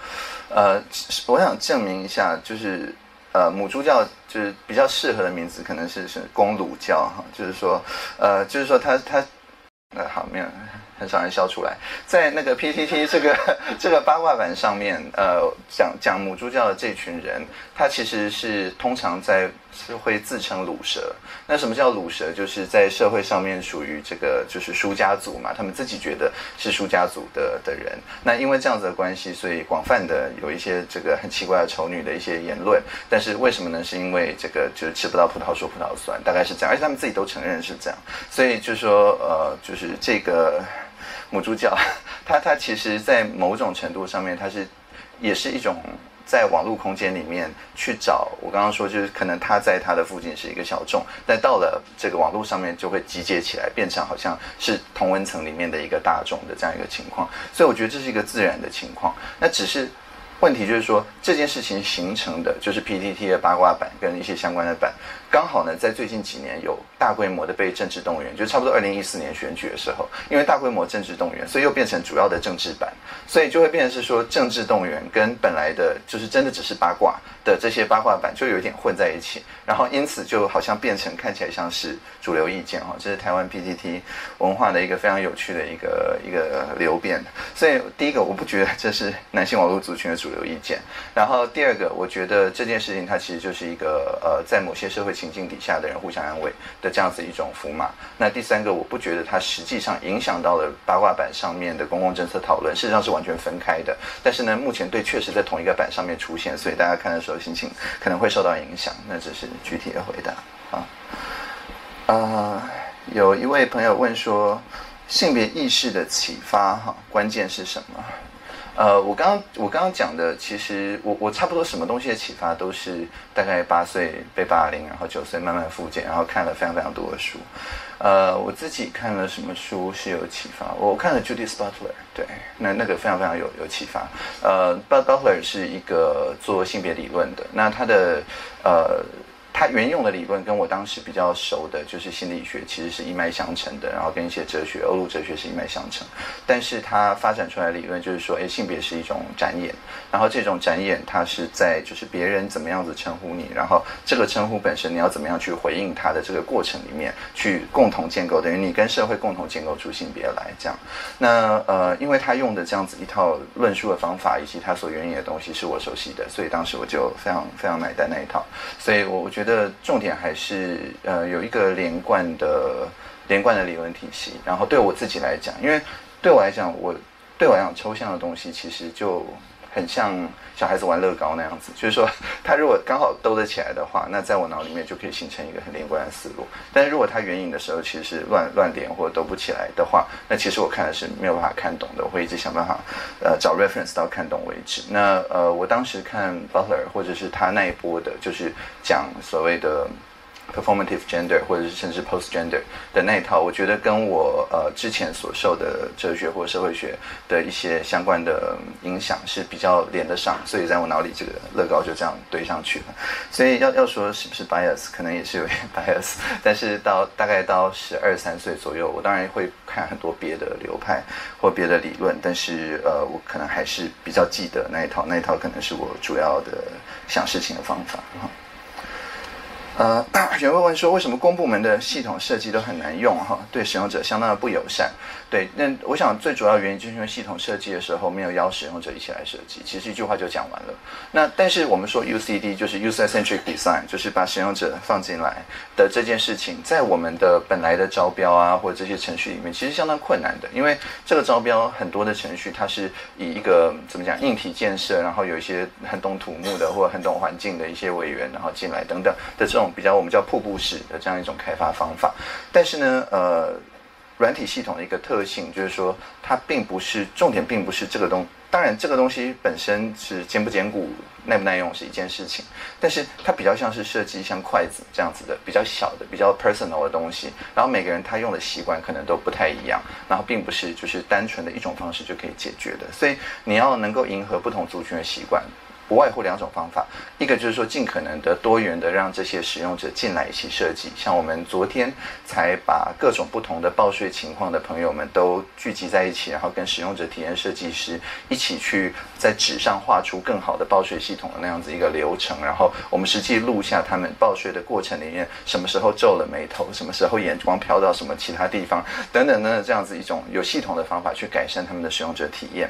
呃，我想证明一下，就是呃母猪叫就是比较适合的名字，可能是是公乳叫哈，就是说呃就是说它它呃好没有。很少人笑出来，在那个 PTT 这个 这个八卦版上面，呃，讲讲母猪教的这群人，他其实是通常在是会自称鲁蛇。那什么叫鲁蛇？就是在社会上面属于这个就是输家族嘛，他们自己觉得是输家族的的人。那因为这样子的关系，所以广泛的有一些这个很奇怪的丑女的一些言论。但是为什么呢？是因为这个就是吃不到葡萄说葡萄酸，大概是这样，而且他们自己都承认是这样。所以就说呃，就是这个。母猪叫，它它其实，在某种程度上面，它是也是一种在网络空间里面去找。我刚刚说，就是可能它在它的附近是一个小众，但到了这个网络上面，就会集结起来，变成好像是同温层里面的一个大众的这样一个情况。所以我觉得这是一个自然的情况。那只是。问题就是说，这件事情形成的就是 PTT 的八卦版跟一些相关的版，刚好呢，在最近几年有大规模的被政治动员，就差不多二零一四年选举的时候，因为大规模政治动员，所以又变成主要的政治版，所以就会变成是说政治动员跟本来的就是真的只是八卦的这些八卦版就有点混在一起，然后因此就好像变成看起来像是主流意见哈，这是台湾 PTT 文化的一个非常有趣的一个一个流变。所以第一个，我不觉得这是男性网络族群的。主流意见，然后第二个，我觉得这件事情它其实就是一个呃，在某些社会情境底下的人互相安慰的这样子一种符码。那第三个，我不觉得它实际上影响到了八卦版上面的公共政策讨论，事实上是完全分开的。但是呢，目前对确实在同一个版上面出现，所以大家看的时候心情可能会受到影响。那这是具体的回答啊。呃，有一位朋友问说，性别意识的启发哈，关键是什么？呃，我刚刚我刚刚讲的，其实我我差不多什么东西的启发都是大概八岁被霸凌，然后九岁慢慢复健，然后看了非常非常多的书。呃，我自己看了什么书是有启发？我看了 Judith Butler，对，那那个非常非常有有启发。呃，Butler 是一个做性别理论的，那他的呃。他原用的理论跟我当时比较熟的，就是心理学，其实是一脉相承的，然后跟一些哲学，欧陆哲学是一脉相承。但是他发展出来的理论就是说，哎，性别是一种展演，然后这种展演它是在就是别人怎么样子称呼你，然后这个称呼本身你要怎么样去回应他的这个过程里面去共同建构，等于你跟社会共同建构出性别来这样。那呃，因为他用的这样子一套论述的方法，以及他所援引的东西是我熟悉的，所以当时我就非常非常买单那一套。所以我我觉得。重点还是呃有一个连贯的连贯的理论体系，然后对我自己来讲，因为对我来讲，我对我来讲抽象的东西其实就很像小孩子玩乐高那样子，就是说他如果刚好兜得起来的话，那在我脑里面就可以形成一个很连贯的思路。但是如果他援引的时候其实是乱乱连或者兜不起来的话，那其实我看的是没有办法看懂的，我会一直想办法呃找 reference 到看懂为止。那呃我当时看 Butler 或者是他那一波的，就是讲所谓的。Performative gender 或者是甚至 post gender 的那一套，我觉得跟我呃之前所受的哲学或社会学的一些相关的影响是比较连得上，所以在我脑里这个乐高就这样堆上去了。所以要要说是不是 bias，可能也是有点 bias。但是到大概到十二三岁左右，我当然会看很多别的流派或别的理论，但是呃，我可能还是比较记得那一套，那一套可能是我主要的想事情的方法。呃，有人会问说，为什么公部门的系统设计都很难用哈？对使用者相当的不友善。对，那我想最主要原因就是因为系统设计的时候没有邀使用者一起来设计。其实一句话就讲完了。那但是我们说 UCD 就是 User Centric Design，就是把使用者放进来的这件事情，在我们的本来的招标啊或者这些程序里面，其实相当困难的。因为这个招标很多的程序，它是以一个怎么讲硬体建设，然后有一些很懂土木的或者很懂环境的一些委员，然后进来等等的这。种比较我们叫瀑布式的这样一种开发方法。但是呢，呃，软体系统的一个特性就是说，它并不是重点，并不是这个东。当然，这个东西本身是坚不坚固、耐不耐用是一件事情，但是它比较像是设计像筷子这样子的比较小的、比较 personal 的东西。然后每个人他用的习惯可能都不太一样，然后并不是就是单纯的一种方式就可以解决的。所以你要能够迎合不同族群的习惯。不外乎两种方法，一个就是说尽可能的多元的让这些使用者进来一起设计，像我们昨天才把各种不同的报税情况的朋友们都聚集在一起，然后跟使用者体验设计师一起去在纸上画出更好的报税系统的那样子一个流程，然后我们实际录下他们报税的过程里面什么时候皱了眉头，什么时候眼光飘到什么其他地方等等等等这样子一种有系统的方法去改善他们的使用者体验。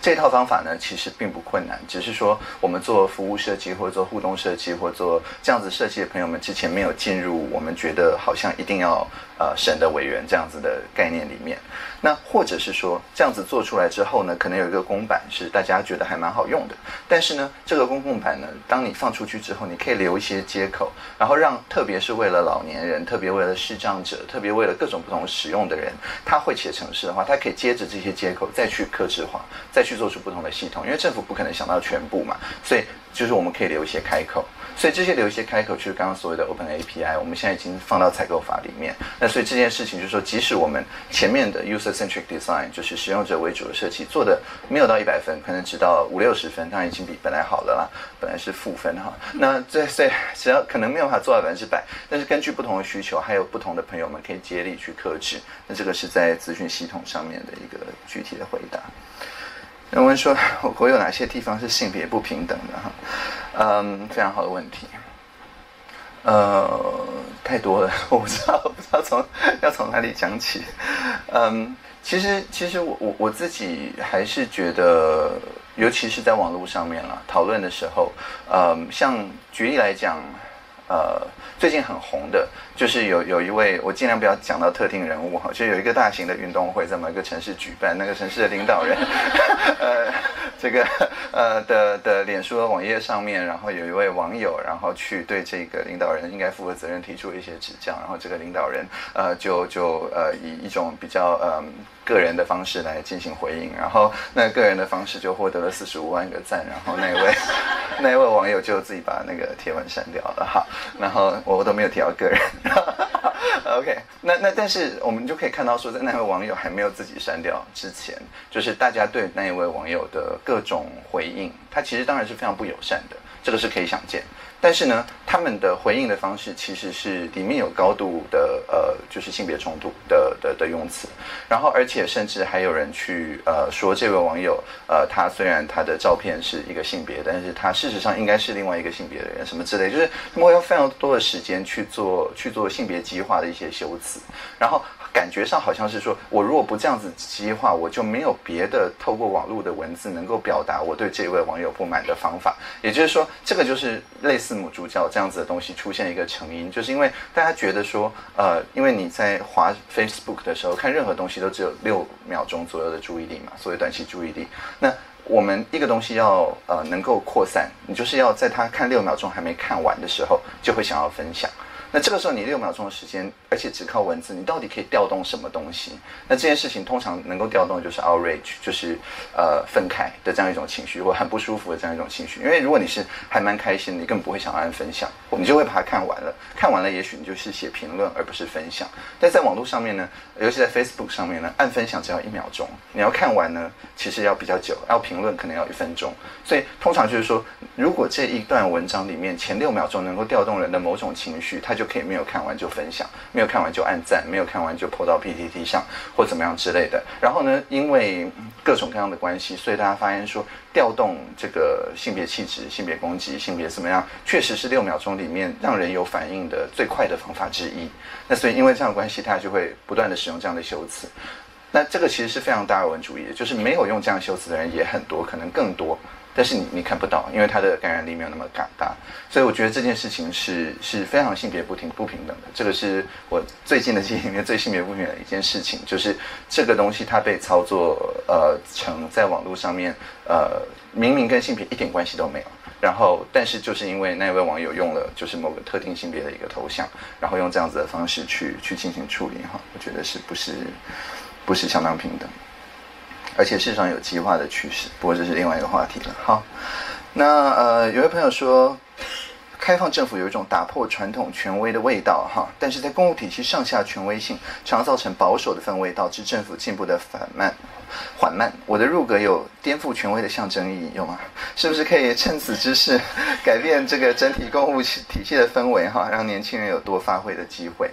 这套方法呢，其实并不困难，只是说我们做服务设计，或者做互动设计，或做这样子设计的朋友们之前没有进入，我们觉得好像一定要呃省的委员这样子的概念里面。那或者是说这样子做出来之后呢，可能有一个公版是大家觉得还蛮好用的，但是呢，这个公共版呢，当你放出去之后，你可以留一些接口，然后让特别是为了老年人，特别为了视障者，特别为了各种不同使用的人，他会写程式的话，他可以接着这些接口再去克制化，再去做出不同的系统，因为政府不可能想到全部嘛，所以就是我们可以留一些开口。所以这些留一些开口，就是刚刚所谓的 Open API，我们现在已经放到采购法里面。那所以这件事情就是说，即使我们前面的 User Centric Design 就是使用者为主的设计做的没有到一百分，可能只到五六十分，当然已经比本来好了啦。本来是负分哈。那这所以只要可能没有办法做到百分之百，但是根据不同的需求，还有不同的朋友们可以接力去克制。那这个是在资讯系统上面的一个具体的回答。有人说，我国有哪些地方是性别不平等的？哈，嗯，非常好的问题。呃，太多了，我不知道，不知道从要从哪里讲起。嗯，其实，其实我我我自己还是觉得，尤其是在网络上面了讨论的时候，嗯，像举例来讲，呃，最近很红的。就是有有一位，我尽量不要讲到特定人物哈，就有一个大型的运动会在某一个城市举办，那个城市的领导人，呃，这个呃的的脸书的网页上面，然后有一位网友，然后去对这个领导人应该负的责任提出一些指教，然后这个领导人呃就就呃以一种比较呃个人的方式来进行回应，然后那个人的方式就获得了四十五万个赞，然后那位 那位网友就自己把那个贴文删掉了哈，然后我我都没有提到个人。OK，那那但是我们就可以看到说，在那位网友还没有自己删掉之前，就是大家对那一位网友的各种回应，他其实当然是非常不友善的，这个是可以想见。但是呢，他们的回应的方式其实是里面有高度的呃，就是性别冲突的的的用词，然后而且甚至还有人去呃说这位网友呃他虽然他的照片是一个性别，但是他事实上应该是另外一个性别的人什么之类，就是他们会用非常多的时间去做去做性别激化的一些修辞，然后。感觉上好像是说，我如果不这样子激化，我就没有别的透过网络的文字能够表达我对这位网友不满的方法。也就是说，这个就是类似母猪教这样子的东西出现一个成因，就是因为大家觉得说，呃，因为你在滑 Facebook 的时候看任何东西都只有六秒钟左右的注意力嘛，所谓短期注意力。那我们一个东西要呃能够扩散，你就是要在他看六秒钟还没看完的时候，就会想要分享。那这个时候你六秒钟的时间，而且只靠文字，你到底可以调动什么东西？那这件事情通常能够调动的就是 outrage，就是呃愤慨的这样一种情绪，或很不舒服的这样一种情绪。因为如果你是还蛮开心，你根本不会想按分享，你就会把它看完了。看完了，也许你就是写评论而不是分享。但在网络上面呢，尤其在 Facebook 上面呢，按分享只要一秒钟，你要看完呢，其实要比较久，要评论可能要一分钟。所以通常就是说，如果这一段文章里面前六秒钟能够调动人的某种情绪，它就可以没有看完就分享，没有看完就按赞，没有看完就 po 到 PPT 上或怎么样之类的。然后呢，因为各种各样的关系，所以大家发现说，调动这个性别气质、性别攻击、性别怎么样，确实是六秒钟里面让人有反应的最快的方法之一。那所以因为这样的关系，他就会不断的使用这样的修辞。那这个其实是非常达尔文主义的，就是没有用这样修辞的人也很多，可能更多。但是你你看不到，因为它的感染力没有那么大，所以我觉得这件事情是是非常性别不平不平等的。这个是我最近的记忆里面最性别不平等的一件事情，就是这个东西它被操作呃成在网络上面呃明明跟性别一点关系都没有，然后，但是就是因为那位网友用了就是某个特定性别的一个头像，然后用这样子的方式去去进行处理哈，我觉得是不是不是相当平等？而且事实上有激化的趋势，不过这是另外一个话题了。好，那呃，有位朋友说。开放政府有一种打破传统权威的味道，哈，但是在公务体系上下权威性，常造成保守的氛围，导致政府进步的缓慢。缓慢。我的入阁有颠覆权威的象征意义，有吗？是不是可以趁此之势，改变这个整体公务体系的氛围，哈，让年轻人有多发挥的机会？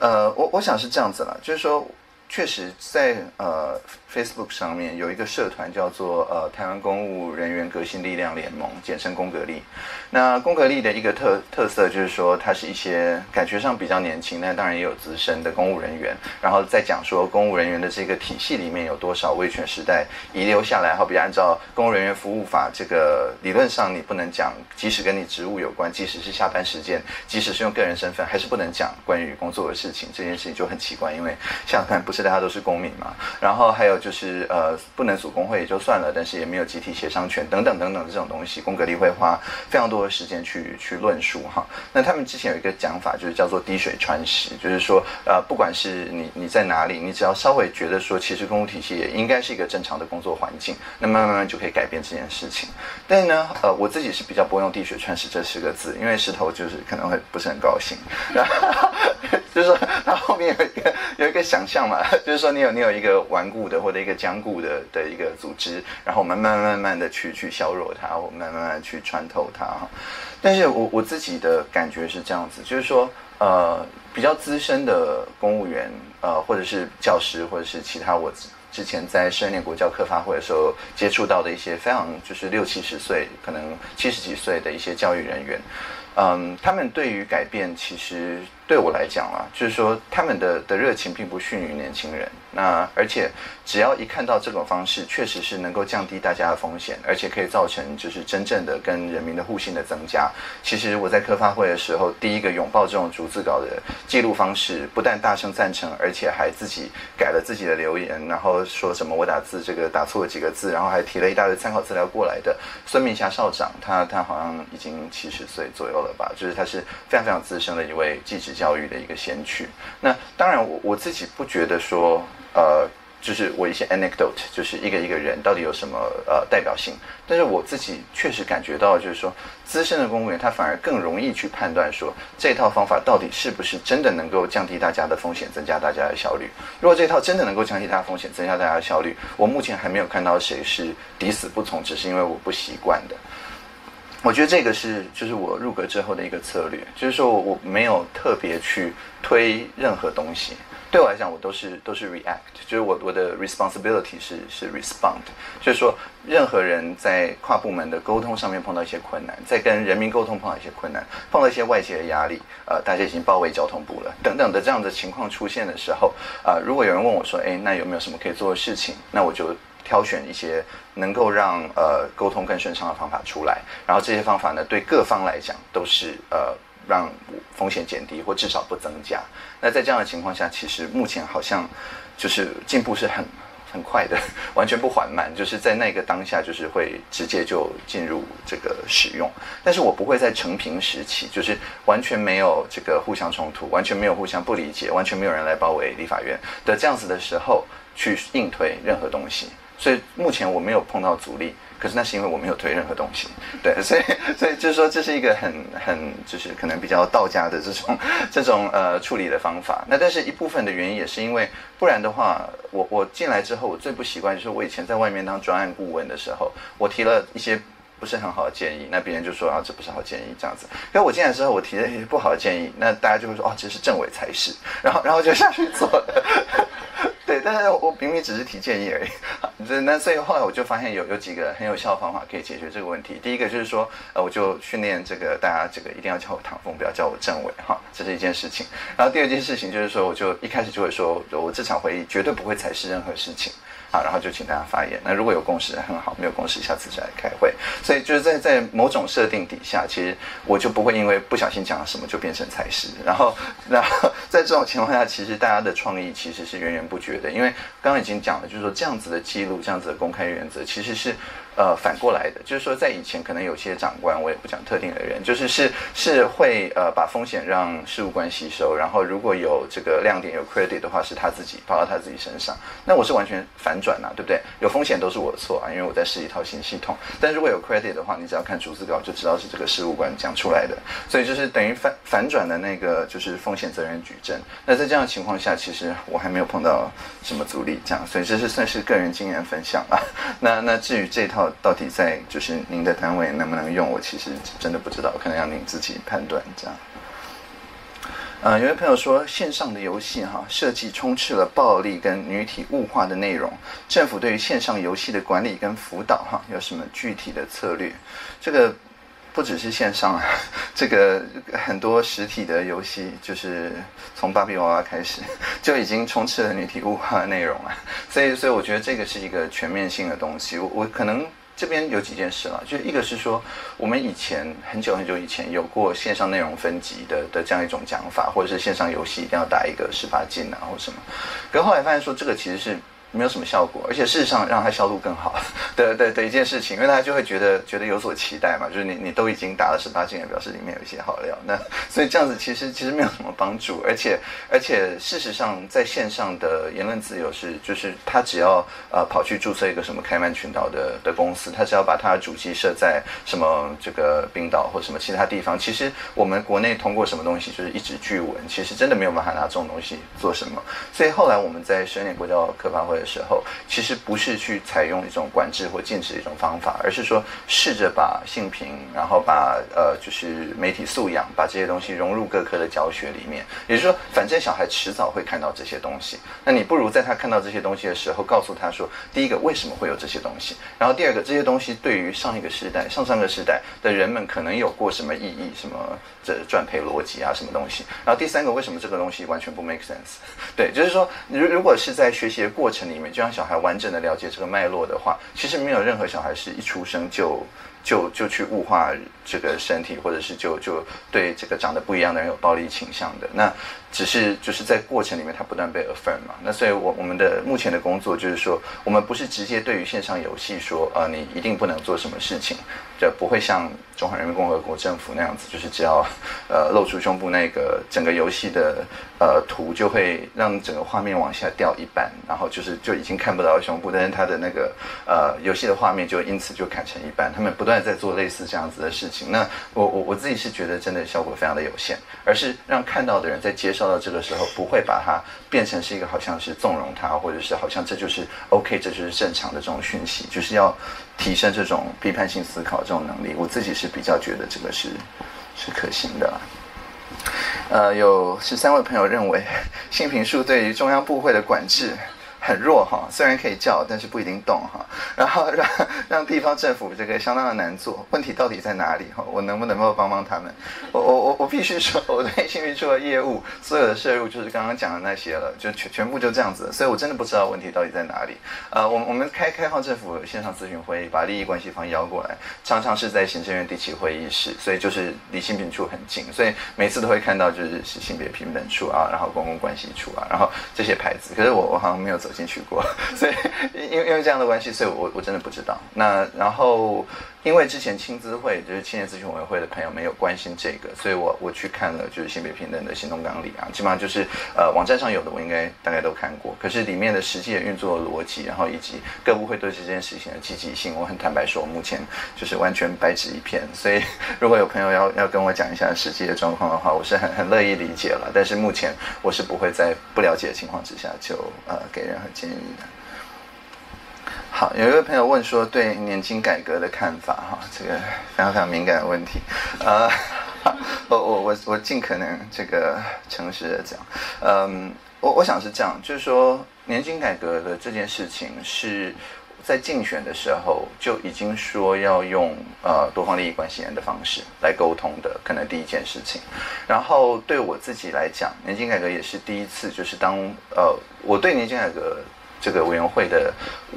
呃，我我想是这样子了，就是说，确实在呃。Facebook 上面有一个社团叫做呃台湾公务人员革新力量联盟，简称公革力。那公革力的一个特特色就是说，它是一些感觉上比较年轻，但当然也有资深的公务人员。然后再讲说，公务人员的这个体系里面有多少威权时代遗留下来。好比按照公务人员服务法，这个理论上你不能讲，即使跟你职务有关，即使是下班时间，即使是用个人身份，还是不能讲关于工作的事情。这件事情就很奇怪，因为下班不是大家都是公民嘛。然后还有。就是呃，不能组工会也就算了，但是也没有集体协商权等等等等这种东西，公格力会花非常多的时间去去论述哈。那他们之前有一个讲法，就是叫做滴水穿石，就是说呃，不管是你你在哪里，你只要稍微觉得说，其实公务体系也应该是一个正常的工作环境，那慢慢慢就可以改变这件事情。但是呢，呃，我自己是比较不用滴水穿石这四个字，因为石头就是可能会不是很高兴。就是说，他后面有一个有一个想象嘛，就是说你有你有一个顽固的我的一个僵固的的一个组织，然后我们慢慢慢慢的去去削弱它，我们慢慢慢去穿透它哈。但是我我自己的感觉是这样子，就是说，呃，比较资深的公务员，呃，或者是教师，或者是其他我之前在十二年国教课发会的时候接触到的一些非常就是六七十岁，可能七十几岁的一些教育人员，嗯，他们对于改变其实。对我来讲啊，就是说他们的的热情并不逊于年轻人。那而且只要一看到这种方式，确实是能够降低大家的风险，而且可以造成就是真正的跟人民的互信的增加。其实我在科发会的时候，第一个拥抱这种逐字稿的记录方式，不但大声赞成，而且还自己改了自己的留言，然后说什么我打字这个打错了几个字，然后还提了一大堆参考资料过来的孙明霞校长，他他好像已经七十岁左右了吧，就是他是非常非常资深的一位记职。教育的一个先驱。那当然，我我自己不觉得说，呃，就是我一些 anecdote，就是一个一个人到底有什么呃代表性。但是我自己确实感觉到，就是说，资深的公务员他反而更容易去判断说，这套方法到底是不是真的能够降低大家的风险，增加大家的效率。如果这套真的能够降低大家风险，增加大家的效率，我目前还没有看到谁是抵死不从，只是因为我不习惯的。我觉得这个是就是我入阁之后的一个策略，就是说我我没有特别去推任何东西，对我来讲我都是都是 react，就是我我的 responsibility 是是 respond，就是说任何人在跨部门的沟通上面碰到一些困难，在跟人民沟通碰到一些困难，碰到一些外界的压力，呃，大家已经包围交通部了等等的这样的情况出现的时候，啊，如果有人问我说，哎，那有没有什么可以做的事情，那我就。挑选一些能够让呃沟通更顺畅的方法出来，然后这些方法呢，对各方来讲都是呃让风险减低或至少不增加。那在这样的情况下，其实目前好像就是进步是很很快的，完全不缓慢，就是在那个当下就是会直接就进入这个使用。但是我不会在成平时期，就是完全没有这个互相冲突，完全没有互相不理解，完全没有人来包围立法院的这样子的时候去硬推任何东西。所以目前我没有碰到阻力，可是那是因为我没有推任何东西，对，所以所以就是说这是一个很很就是可能比较道家的这种这种呃处理的方法。那但是一部分的原因也是因为，不然的话，我我进来之后，我最不习惯就是我以前在外面当专案顾问的时候，我提了一些不是很好的建议，那别人就说啊这不是好建议这样子。可我进来之后，我提了一些不好的建议，那大家就会说哦这是政委才是，然后然后就下去做了。对，但是我明明只是提建议而已。那所以后来我就发现有有几个很有效的方法可以解决这个问题。第一个就是说，呃，我就训练这个大家这个一定要叫我唐风，不要叫我政委哈，这是一件事情。然后第二件事情就是说，我就一开始就会说，我这场会议绝对不会采视任何事情。啊，然后就请大家发言。那如果有共识很好，没有共识下次再来开会。所以就是在在某种设定底下，其实我就不会因为不小心讲了什么就变成才师。然后，然后在这种情况下，其实大家的创意其实是源源不绝的。因为刚刚已经讲了，就是说这样子的记录这样子的公开原则，其实是呃反过来的，就是说在以前可能有些长官，我也不讲特定的人，就是是是会呃把风险让事务官吸收，然后如果有这个亮点有 credit 的话，是他自己跑到他自己身上。那我是完全反转呐、对不对？有风险都是我的错啊，因为我在试一套新系统。但如果有 credit 的话，你只要看逐字稿就知道是这个事务官讲出来的，所以就是等于反反转的那个就是风险责任矩阵。那在这样的情况下，其实我还没有碰到什么阻力，这样，所以这是算是个人经验分享啊。那那至于这套到底在就是您的单位能不能用，我其实真的不知道，可能要您自己判断这样。呃，有位朋友说，线上的游戏哈设计充斥了暴力跟女体物化的内容，政府对于线上游戏的管理跟辅导哈有什么具体的策略？这个不只是线上啊，这个很多实体的游戏，就是从芭比娃娃开始就已经充斥了女体物化的内容了，所以所以我觉得这个是一个全面性的东西，我我可能。这边有几件事了，就一个是说，我们以前很久很久以前有过线上内容分级的的这样一种讲法，或者是线上游戏一定要打一个十八禁啊，或什么。可后来发现说，这个其实是没有什么效果，而且事实上让它销路更好 的的的一件事情，因为大家就会觉得觉得有所期待嘛，就是你你都已经打了十八禁，也表示里面有一些好料。那所以这样子其实其实没有什么帮助，而且而且事实上在线上的言论自由是就是他只要呃跑去注册一个什么开曼群岛的的公司，他只要把他的主机设在什么这个冰岛或什么其他地方，其实我们国内通过什么东西就是一纸据文，其实真的没有办法拿这种东西做什么。所以后来我们在十二年国教科法会的时候，其实不是去采用一种管制或禁止的一种方法，而是说试着把性平，然后把呃就是媒体素养，把这些东西融入各科的教学里面。也就是说，反正小孩迟早会看到这些东西，那你不如在他看到这些东西的时候，告诉他说，第一个为什么会有这些东西，然后第二个这些东西对于上一个时代、上上个时代的人们可能有过什么意义，什么这赚赔逻辑啊，什么东西。然后第三个，为什么这个东西完全不 make sense？对，就是说，如如果是在学习的过程里面，就让小孩完整的了解这个脉络的话，其实没有任何小孩是一出生就就就去物化这个身体，或者是就就对这个长得不一样的人有暴力倾向的。那只是就是在过程里面，他不断被 affirm 嘛。那所以，我我们的目前的工作就是说，我们不是直接对于线上游戏说，呃，你一定不能做什么事情，这不会像中华人民共和国政府那样子，就是只要 呃露出胸部那个整个游戏的呃图就会让整个画面往下掉一半，然后就是就已经看不到胸部，但是它的那个呃游戏的画面就因此就砍成一半。他们不断在做类似这样子的事情。那我我我自己是觉得真的效果非常的有限，而是让看到的人在接受到这个时候，不会把它变成是一个好像是纵容他，或者是好像这就是 OK，这就是正常的这种讯息，就是要提升这种批判性思考这种能力。我自己是比较觉得这个是是可行的。呃，有十三位朋友认为性评数对于中央部会的管制很弱哈，虽然可以叫，但是不一定动哈。然后 让让地方政府这个相当的难做，问题到底在哪里哈？我能不能够帮帮他们？我我我我必须说，我对性平术的业务所有的摄入就是刚刚讲的那些了，就全全部就这样子，所以我真的不知道问题到底在哪里。呃，我我们开开放政府线上咨询会议，把利益关系方邀过来，常常是在行政院第七会议室，所以就是离性平处很近，所以每次都会看到就是性别平等处啊，然后公共关系处啊，然后这些牌子。可是我我好像没有走进去过，所以因为因为这样的关系，所以我我真的不知道。那然后因为之前青资会就是青年咨询委员会的朋友没有关心这个，所以我我去看了就是性别平等的行动纲领啊，基本上就是呃网站上有的我应该大概都看过，可是里面的实际的运作逻辑，然后以及各部会对这件事情的积极性，我很坦白说，目前就是完全白纸一片。所以如果有朋友要要跟我讲一下实际的状况的话，我是很很乐意理解了。但是目前我是不会在不了解的情况之下就呃给任何建议的。好，有一位朋友问说对年金改革的看法哈，这个非常非常敏感的问题，呃，我我我我尽可能这个诚实的讲，嗯，我我想是这样，就是说年金改革的这件事情是在竞选的时候就已经说要用呃多方利益关系人的方式来沟通的，可能第一件事情。然后对我自己来讲，年金改革也是第一次，就是当呃我对年金改革。这个委员会的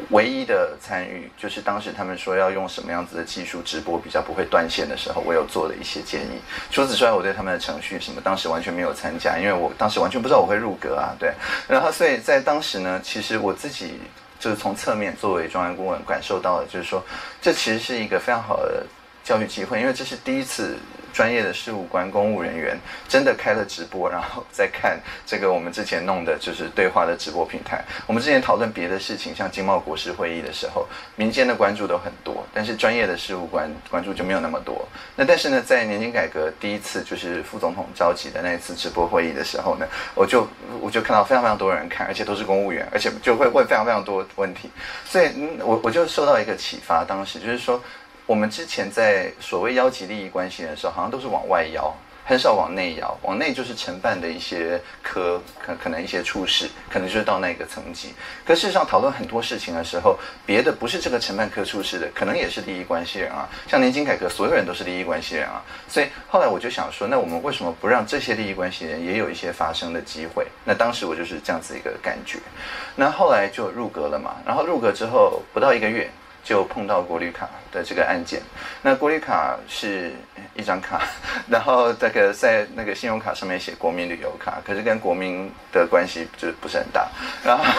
唯一的参与，就是当时他们说要用什么样子的技术直播比较不会断线的时候，我有做了一些建议。除此之外，我对他们的程序什么当时完全没有参加，因为我当时完全不知道我会入阁啊，对。然后所以在当时呢，其实我自己就是从侧面作为中央顾问感受到的，就是说这其实是一个非常好的教育机会，因为这是第一次。专业的事务官、公务人员真的开了直播，然后再看这个我们之前弄的就是对话的直播平台。我们之前讨论别的事情，像经贸国事会议的时候，民间的关注都很多，但是专业的事务官关注就没有那么多。那但是呢，在年金改革第一次就是副总统召集的那一次直播会议的时候呢，我就我就看到非常非常多人看，而且都是公务员，而且就会问非常非常多问题，所以我我就受到一个启发，当时就是说。我们之前在所谓邀集利益关系人的时候，好像都是往外邀，很少往内邀。往内就是承办的一些科，可可能一些处事，可能就是到那个层级。可事实上，讨论很多事情的时候，别的不是这个承办科处事的，可能也是利益关系人啊。像年金改革，所有人都是利益关系人啊。所以后来我就想说，那我们为什么不让这些利益关系人也有一些发声的机会？那当时我就是这样子一个感觉。那后来就入阁了嘛。然后入阁之后不到一个月。就碰到国旅卡的这个案件，那国旅卡是一张卡，然后这个在那个信用卡上面写国民旅游卡，可是跟国民的关系就不是很大，然后。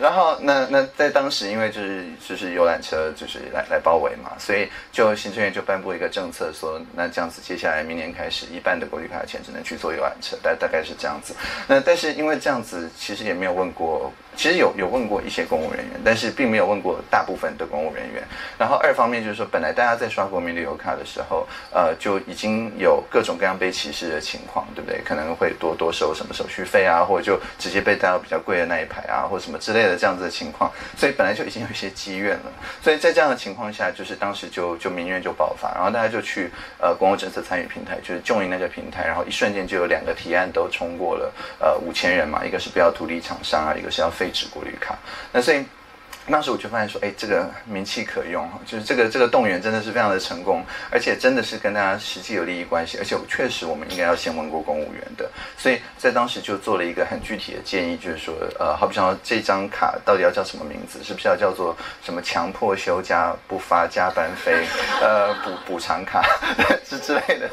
然后，那那在当时，因为就是就是游览车就是来来包围嘛，所以就行政院就颁布一个政策，说那这样子，接下来明年开始，一半的国旅卡的钱只能去做游览车，大大概是这样子。那但是因为这样子，其实也没有问过，其实有有问过一些公务人员，但是并没有问过大部分的公务人员。然后二方面就是说，本来大家在刷国民旅游卡的时候，呃，就已经有各种各样被歧视的情况，对不对？可能会多多收什么手续费啊，或者就直接被带到比较贵的那一排啊，或什么之类的。这样子的情况，所以本来就已经有一些积怨了，所以在这样的情况下，就是当时就就民怨就爆发，然后大家就去呃公共政策参与平台，就是众云那个平台，然后一瞬间就有两个提案都冲过了，呃五千人嘛，一个是不要土地厂商啊，一个是要配置过滤看。那所以当时我就发现说，哎，这个名气可用，就是这个这个动员真的是非常的成功，而且真的是跟大家实际有利益关系，而且确实我们应该要先问过公务员的，所以在当时就做了一个很具体的建议，就是说，呃，好比说这张卡到底要叫什么名字，是不是要叫做什么强迫休假不发加班费，呃，补补偿卡 之之类的，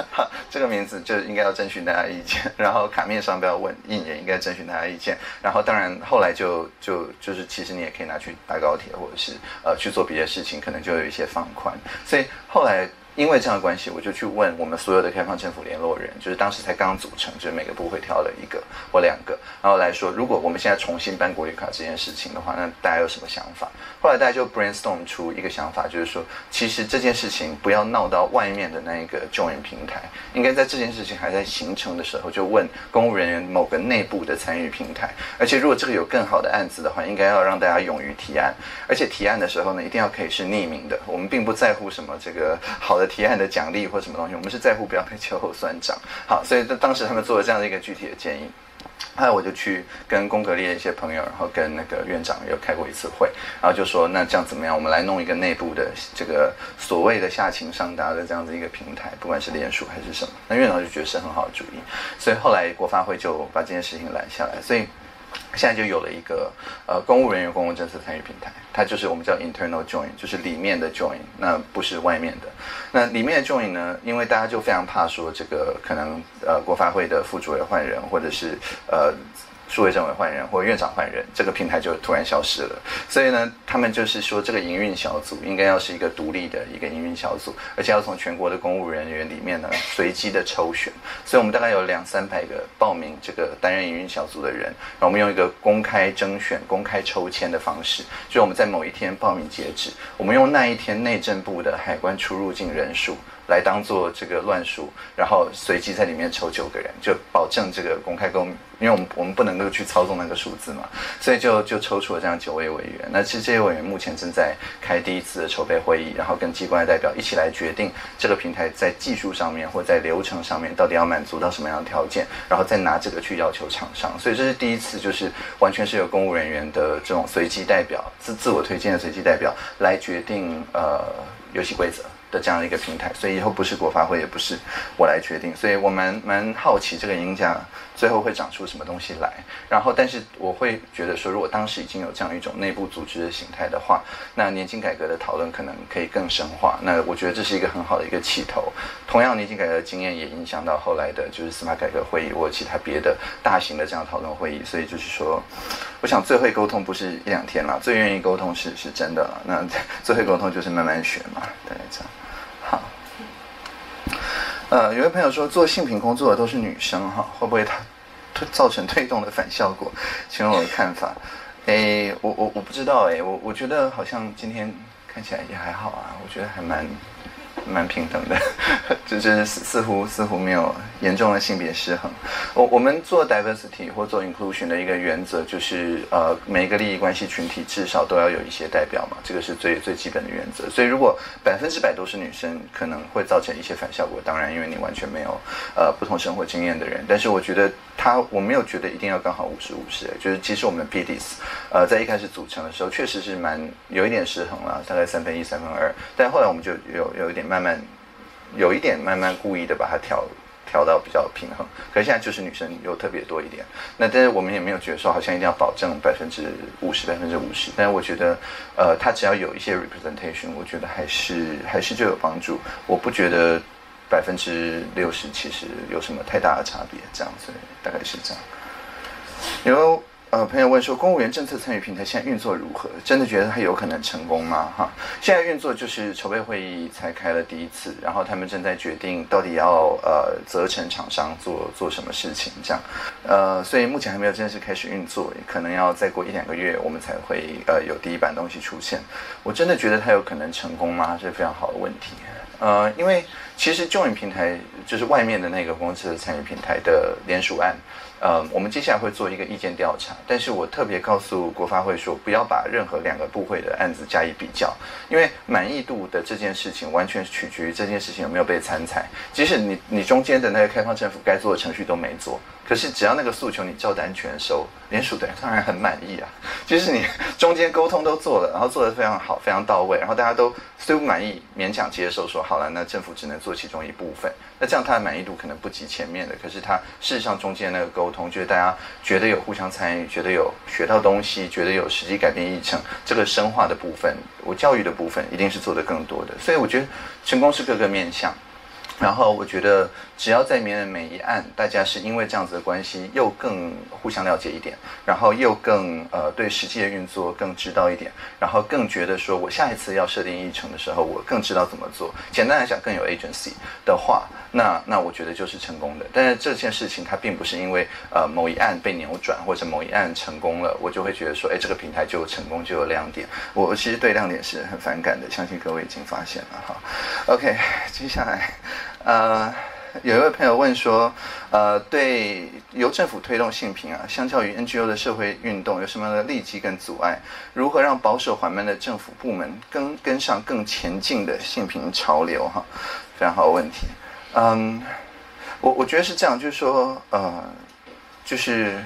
这个名字就应该要征询大家意见，然后卡面上不要问印也应该征询大家意见，然后当然后来就就就是其实你也可以拿。去搭高铁，或者是呃去做别的事情，可能就有一些放宽。所以后来。因为这样的关系，我就去问我们所有的开放政府联络人，就是当时才刚组成，就是每个部会挑了一个或两个，然后来说，如果我们现在重新办国旅卡这件事情的话，那大家有什么想法？后来大家就 brainstorm 出一个想法，就是说，其实这件事情不要闹到外面的那一个 join 平台，应该在这件事情还在形成的时候，就问公务人员某个内部的参与平台。而且如果这个有更好的案子的话，应该要让大家勇于提案，而且提案的时候呢，一定要可以是匿名的。我们并不在乎什么这个好的。提案的奖励或什么东西，我们是在乎不要被秋后算账。好，所以当时他们做了这样的一个具体的建议，后来我就去跟宫格力的一些朋友，然后跟那个院长有开过一次会，然后就说那这样怎么样？我们来弄一个内部的这个所谓的下情上达的这样子一个平台，不管是联署还是什么。那院长就觉得是很好的主意，所以后来国发会就把这件事情拦下来。所以。现在就有了一个呃公务人员公共政策参与平台，它就是我们叫 internal join，就是里面的 join，那不是外面的。那里面的 join 呢，因为大家就非常怕说这个可能呃国发会的副主委换人，或者是呃。数位政委换人或院长换人，这个平台就突然消失了。所以呢，他们就是说，这个营运小组应该要是一个独立的一个营运小组，而且要从全国的公务人员里面呢随机的抽选。所以我们大概有两三百个报名这个担任营运小组的人，然后我们用一个公开征选、公开抽签的方式，就我们在某一天报名截止，我们用那一天内政部的海关出入境人数。来当做这个乱数，然后随机在里面抽九个人，就保证这个公开公，因为我们我们不能够去操纵那个数字嘛，所以就就抽出了这样九位委员。那其实这些委员目前正在开第一次的筹备会议，然后跟机关的代表一起来决定这个平台在技术上面或在流程上面到底要满足到什么样的条件，然后再拿这个去要求厂商。所以这是第一次，就是完全是由公务人员的这种随机代表自自我推荐的随机代表来决定呃游戏规则。的这样一个平台，所以以后不是国发会，也不是我来决定，所以我蛮蛮好奇这个赢家最后会长出什么东西来。然后，但是我会觉得说，如果当时已经有这样一种内部组织的形态的话，那年金改革的讨论可能可以更深化。那我觉得这是一个很好的一个起头。同样，年金改革的经验也影响到后来的就是司法改革会议或其他别的大型的这样讨论会议。所以就是说，我想最会沟通不是一两天了，最愿意沟通是是真的。那 最会沟通就是慢慢学嘛，大概这样。呃，有位朋友说做性品工作的都是女生哈，会不会他造成推动的反效果？请问我的看法？哎，我我我不知道哎，我我觉得好像今天看起来也还好啊，我觉得还蛮。蛮平等的，就是似乎似乎没有严重的性别失衡。我我们做 diversity 或做 inclusion 的一个原则就是，呃，每一个利益关系群体至少都要有一些代表嘛，这个是最最基本的原则。所以如果百分之百都是女生，可能会造成一些反效果。当然，因为你完全没有呃不同生活经验的人。但是我觉得他我没有觉得一定要刚好五十五十，就是其实我们 PDS 呃在一开始组成的时候确实是蛮有一点失衡了，大概三分一三分二，但后来我们就有有一点慢。慢有一点慢慢故意的把它调调到比较平衡，可是现在就是女生又特别多一点。那但是我们也没有觉得说好像一定要保证百分之五十百分之五十，但是我觉得呃，它只要有一些 representation，我觉得还是还是就有帮助。我不觉得百分之六十其实有什么太大的差别，这样子大概是这样。因为。呃，朋友问说，公务员政策参与平台现在运作如何？真的觉得它有可能成功吗？哈，现在运作就是筹备会议才开了第一次，然后他们正在决定到底要呃责成厂商做做什么事情，这样，呃，所以目前还没有正式开始运作，可能要再过一两个月，我们才会呃有第一版东西出现。我真的觉得它有可能成功吗？这是非常好的问题。呃，因为其实 Join 平台就是外面的那个公司的参与平台的联署案。呃，我们接下来会做一个意见调查，但是我特别告诉国发会说，不要把任何两个部会的案子加以比较，因为满意度的这件事情完全取决于这件事情有没有被参采。即使你你中间的那个开放政府该做的程序都没做，可是只要那个诉求你照单全收，联署的人当然很满意啊。就是你中间沟通都做了，然后做得非常好、非常到位，然后大家都虽不满意，勉强接受说好了，那政府只能做其中一部分。那这样他的满意度可能不及前面的，可是他事实上中间那个沟通，就是大家觉得有互相参与，觉得有学到东西，觉得有实际改变议程，这个深化的部分，我教育的部分一定是做得更多的。所以我觉得成功是各个面向。然后我觉得，只要在明的每一案，大家是因为这样子的关系，又更互相了解一点，然后又更呃对实际的运作更知道一点，然后更觉得说我下一次要设定议程的时候，我更知道怎么做。简单来讲，更有 agency 的话，那那我觉得就是成功的。但是这件事情它并不是因为呃某一案被扭转或者某一案成功了，我就会觉得说，哎，这个平台就有成功就有亮点。我其实对亮点是很反感的，相信各位已经发现了哈。OK，接下来。呃，有一位朋友问说，呃，对由政府推动性平啊，相较于 NGO 的社会运动，有什么样的利基跟阻碍？如何让保守缓慢的政府部门跟跟上更前进的性平潮流？哈，非常好问题。嗯，我我觉得是这样，就是说，呃，就是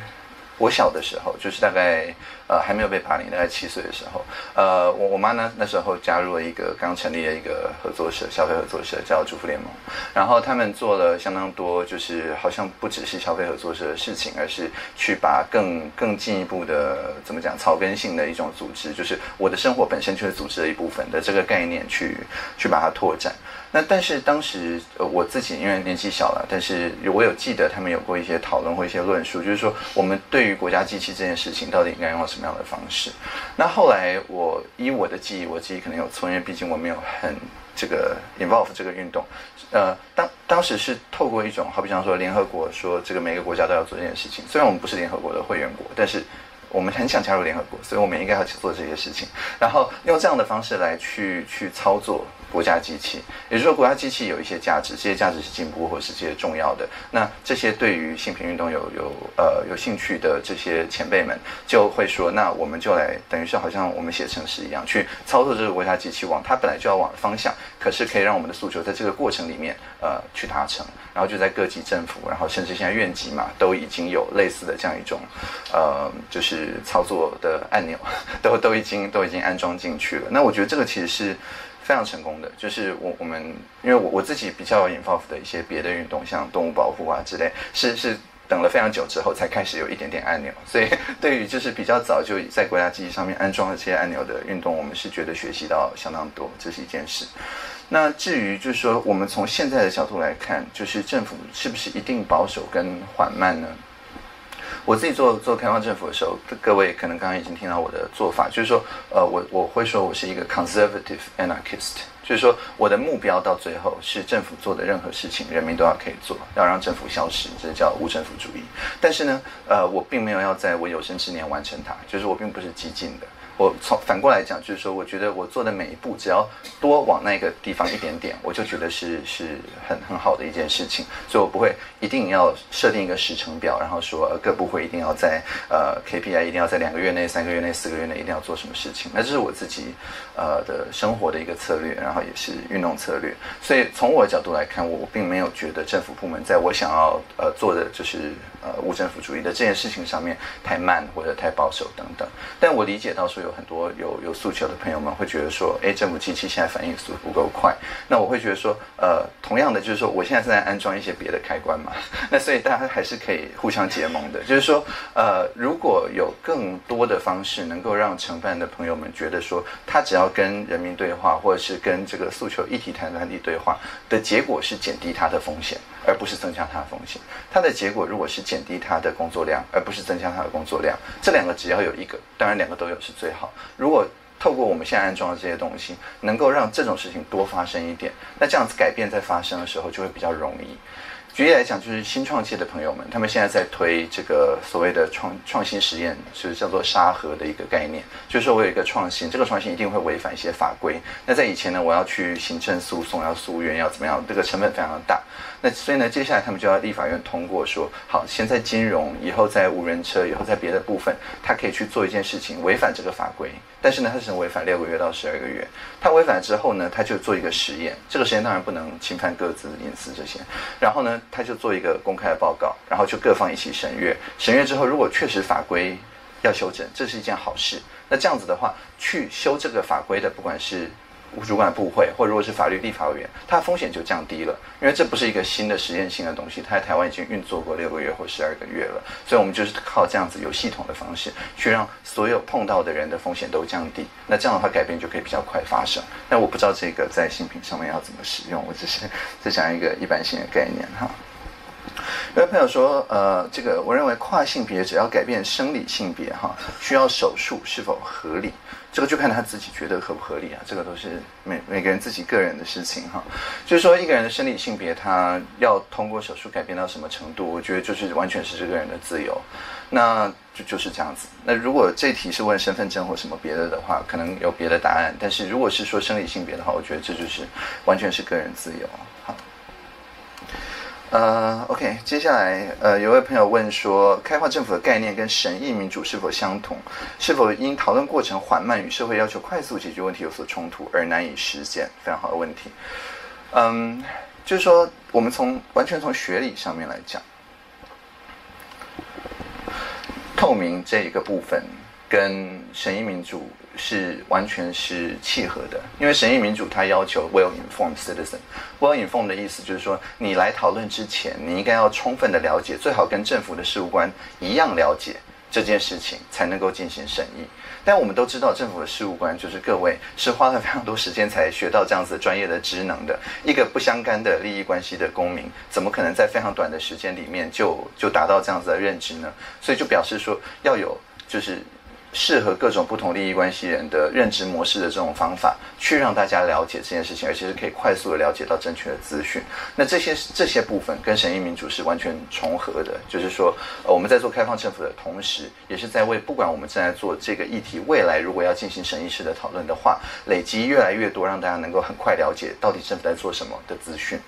我小的时候，就是大概。呃，还没有被霸凌，大概七岁的时候，呃，我我妈呢那时候加入了一个刚成立的一个合作社，消费合作社叫祝福联盟，然后他们做了相当多，就是好像不只是消费合作社的事情，而是去把更更进一步的怎么讲草根性的一种组织，就是我的生活本身就是组织的一部分的这个概念去去把它拓展。那但是当时呃我自己因为年纪小了，但是我有记得他们有过一些讨论或一些论述，就是说我们对于国家机器这件事情到底应该用什么样的方式？那后来我依我的记忆，我记忆可能有错，因为毕竟我没有很这个 involve 这个运动。呃，当当时是透过一种，好比方说联合国说这个每个国家都要做这件事情，虽然我们不是联合国的会员国，但是我们很想加入联合国，所以我们应该要去做这些事情，然后用这样的方式来去去操作。国家机器，也就是说，国家机器有一些价值，这些价值是进步或是这些重要的。那这些对于性平运动有有呃有兴趣的这些前辈们，就会说，那我们就来，等于是好像我们写程式一样，去操作这个国家机器往它本来就要往的方向，可是可以让我们的诉求在这个过程里面呃去达成。然后就在各级政府，然后甚至现在院级嘛，都已经有类似的这样一种呃就是操作的按钮，都都已经都已经安装进去了。那我觉得这个其实是。非常成功的，就是我我们因为我我自己比较 involve 的一些别的运动，像动物保护啊之类，是是等了非常久之后才开始有一点点按钮，所以对于就是比较早就在国家机器上面安装了这些按钮的运动，我们是觉得学习到相当多，这是一件事。那至于就是说，我们从现在的角度来看，就是政府是不是一定保守跟缓慢呢？我自己做做开放政府的时候，各位可能刚刚已经听到我的做法，就是说，呃，我我会说我是一个 conservative anarchist，就是说我的目标到最后是政府做的任何事情，人民都要可以做，要让政府消失，这叫无政府主义。但是呢，呃，我并没有要在我有生之年完成它，就是我并不是激进的。我从反过来讲，就是说，我觉得我做的每一步，只要多往那个地方一点点，我就觉得是是很很好的一件事情。所以我不会一定要设定一个时程表，然后说各部会一定要在呃 KPI 一定要在两个月内、三个月内、四个月内一定要做什么事情。那这是我自己呃的生活的一个策略，然后也是运动策略。所以从我的角度来看，我并没有觉得政府部门在我想要呃做的就是呃无政府主义的这件事情上面太慢或者太保守等等。但我理解到说有。有很多有有诉求的朋友们会觉得说，哎，政府机器现在反应速度不够快。那我会觉得说，呃，同样的就是说，我现在正在安装一些别的开关嘛。那所以大家还是可以互相结盟的。就是说，呃，如果有更多的方式能够让承办的朋友们觉得说，他只要跟人民对话，或者是跟这个诉求一体团团体对话的结果是减低他的风险，而不是增加它的风险。它的结果如果是减低它的工作量，而不是增加它的工作量，这两个只要有一个，当然两个都有是最好。好，如果透过我们现在安装的这些东西，能够让这种事情多发生一点，那这样子改变在发生的时候就会比较容易。举例来讲，就是新创界的朋友们，他们现在在推这个所谓的创创新实验，就是叫做沙盒的一个概念。就是说我有一个创新，这个创新一定会违反一些法规。那在以前呢，我要去行政诉讼，要诉愿，要怎么样？这个成本非常的大。那所以呢，接下来他们就要立法院通过说，好，现在金融，以后在无人车，以后在别的部分，他可以去做一件事情，违反这个法规，但是呢，他只能违反六个月到十二个月。他违反之后呢，他就做一个实验，这个实验当然不能侵犯各自隐私这些。然后呢，他就做一个公开的报告，然后就各方一起审阅。审阅之后，如果确实法规要修正，这是一件好事。那这样子的话，去修这个法规的，不管是。主管部会，或如果是法律立法委员，它风险就降低了，因为这不是一个新的实验性的东西，它在台湾已经运作过六个月或十二个月了，所以我们就是靠这样子有系统的方式，去让所有碰到的人的风险都降低，那这样的话改变就可以比较快发生。那我不知道这个在新品上面要怎么使用，我只是 在讲一个一般性的概念哈。有位朋友说，呃，这个我认为跨性别只要改变生理性别哈，需要手术是否合理？这个就看他自己觉得合不合理啊，这个都是每每个人自己个人的事情哈。就是说，一个人的生理性别，他要通过手术改变到什么程度，我觉得就是完全是这个人的自由。那就就是这样子。那如果这题是问身份证或什么别的的话，可能有别的答案。但是如果是说生理性别的话，我觉得这就是完全是个人自由。呃，OK，接下来呃，有位朋友问说，开放政府的概念跟审议民主是否相同？是否因讨论过程缓慢与社会要求快速解决问题有所冲突而难以实现？非常好的问题。嗯，就是说，我们从完全从学理上面来讲，透明这一个部分跟审议民主。是完全是契合的，因为审议民主它要求 well-informed citizen。well-informed 的意思就是说，你来讨论之前，你应该要充分的了解，最好跟政府的事务官一样了解这件事情，才能够进行审议。但我们都知道，政府的事务官就是各位是花了非常多时间才学到这样子专业的职能的一个不相干的利益关系的公民，怎么可能在非常短的时间里面就就达到这样子的认知呢？所以就表示说要有就是。适合各种不同利益关系人的认知模式的这种方法，去让大家了解这件事情，而且是可以快速的了解到正确的资讯。那这些这些部分跟审议民主是完全重合的，就是说，呃，我们在做开放政府的同时，也是在为不管我们正在做这个议题，未来如果要进行审议式的讨论的话，累积越来越多，让大家能够很快了解到底政府在做什么的资讯。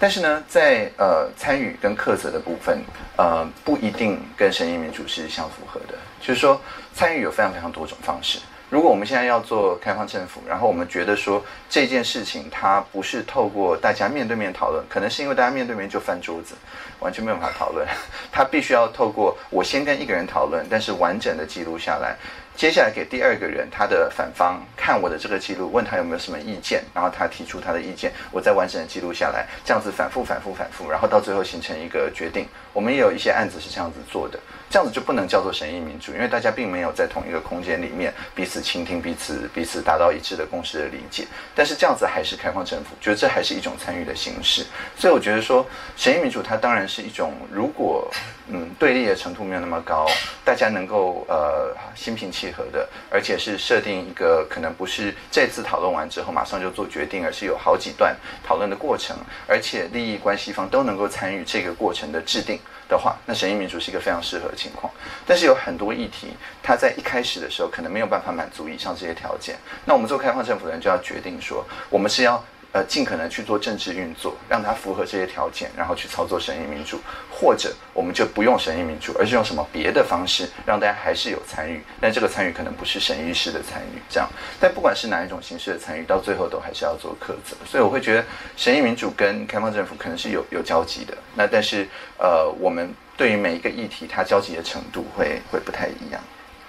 但是呢，在呃参与跟克责的部分，呃不一定跟审议民主是相符合的。就是说，参与有非常非常多种方式。如果我们现在要做开放政府，然后我们觉得说这件事情它不是透过大家面对面讨论，可能是因为大家面对面就翻桌子，完全没有办法讨论。它必须要透过我先跟一个人讨论，但是完整的记录下来，接下来给第二个人他的反方看我的这个记录，问他有没有什么意见，然后他提出他的意见，我再完整的记录下来，这样子反复反复反复，然后到最后形成一个决定。我们也有一些案子是这样子做的，这样子就不能叫做审议民主，因为大家并没有在同一个空间里面彼此倾听彼此彼此达到一致的共识的理解。但是这样子还是开放政府，觉得这还是一种参与的形式。所以我觉得说审议民主它当然是一种，如果嗯对立的程度没有那么高，大家能够呃心平气和的，而且是设定一个可能不是这次讨论完之后马上就做决定，而是有好几段讨论的过程，而且利益关系方都能够参与这个过程的制定的话，那审议民主是一个非常适合的情况。但是有很多议题，它在一开始的时候可能没有办法满足以上这些条件，那我们做开放政府的人就要决定说，我们是要。呃，尽可能去做政治运作，让它符合这些条件，然后去操作审议民主，或者我们就不用审议民主，而是用什么别的方式，让大家还是有参与，但这个参与可能不是审议式的参与，这样。但不管是哪一种形式的参与，到最后都还是要做苛责。所以我会觉得审议民主跟开放政府可能是有有交集的。那但是呃，我们对于每一个议题，它交集的程度会会不太一样。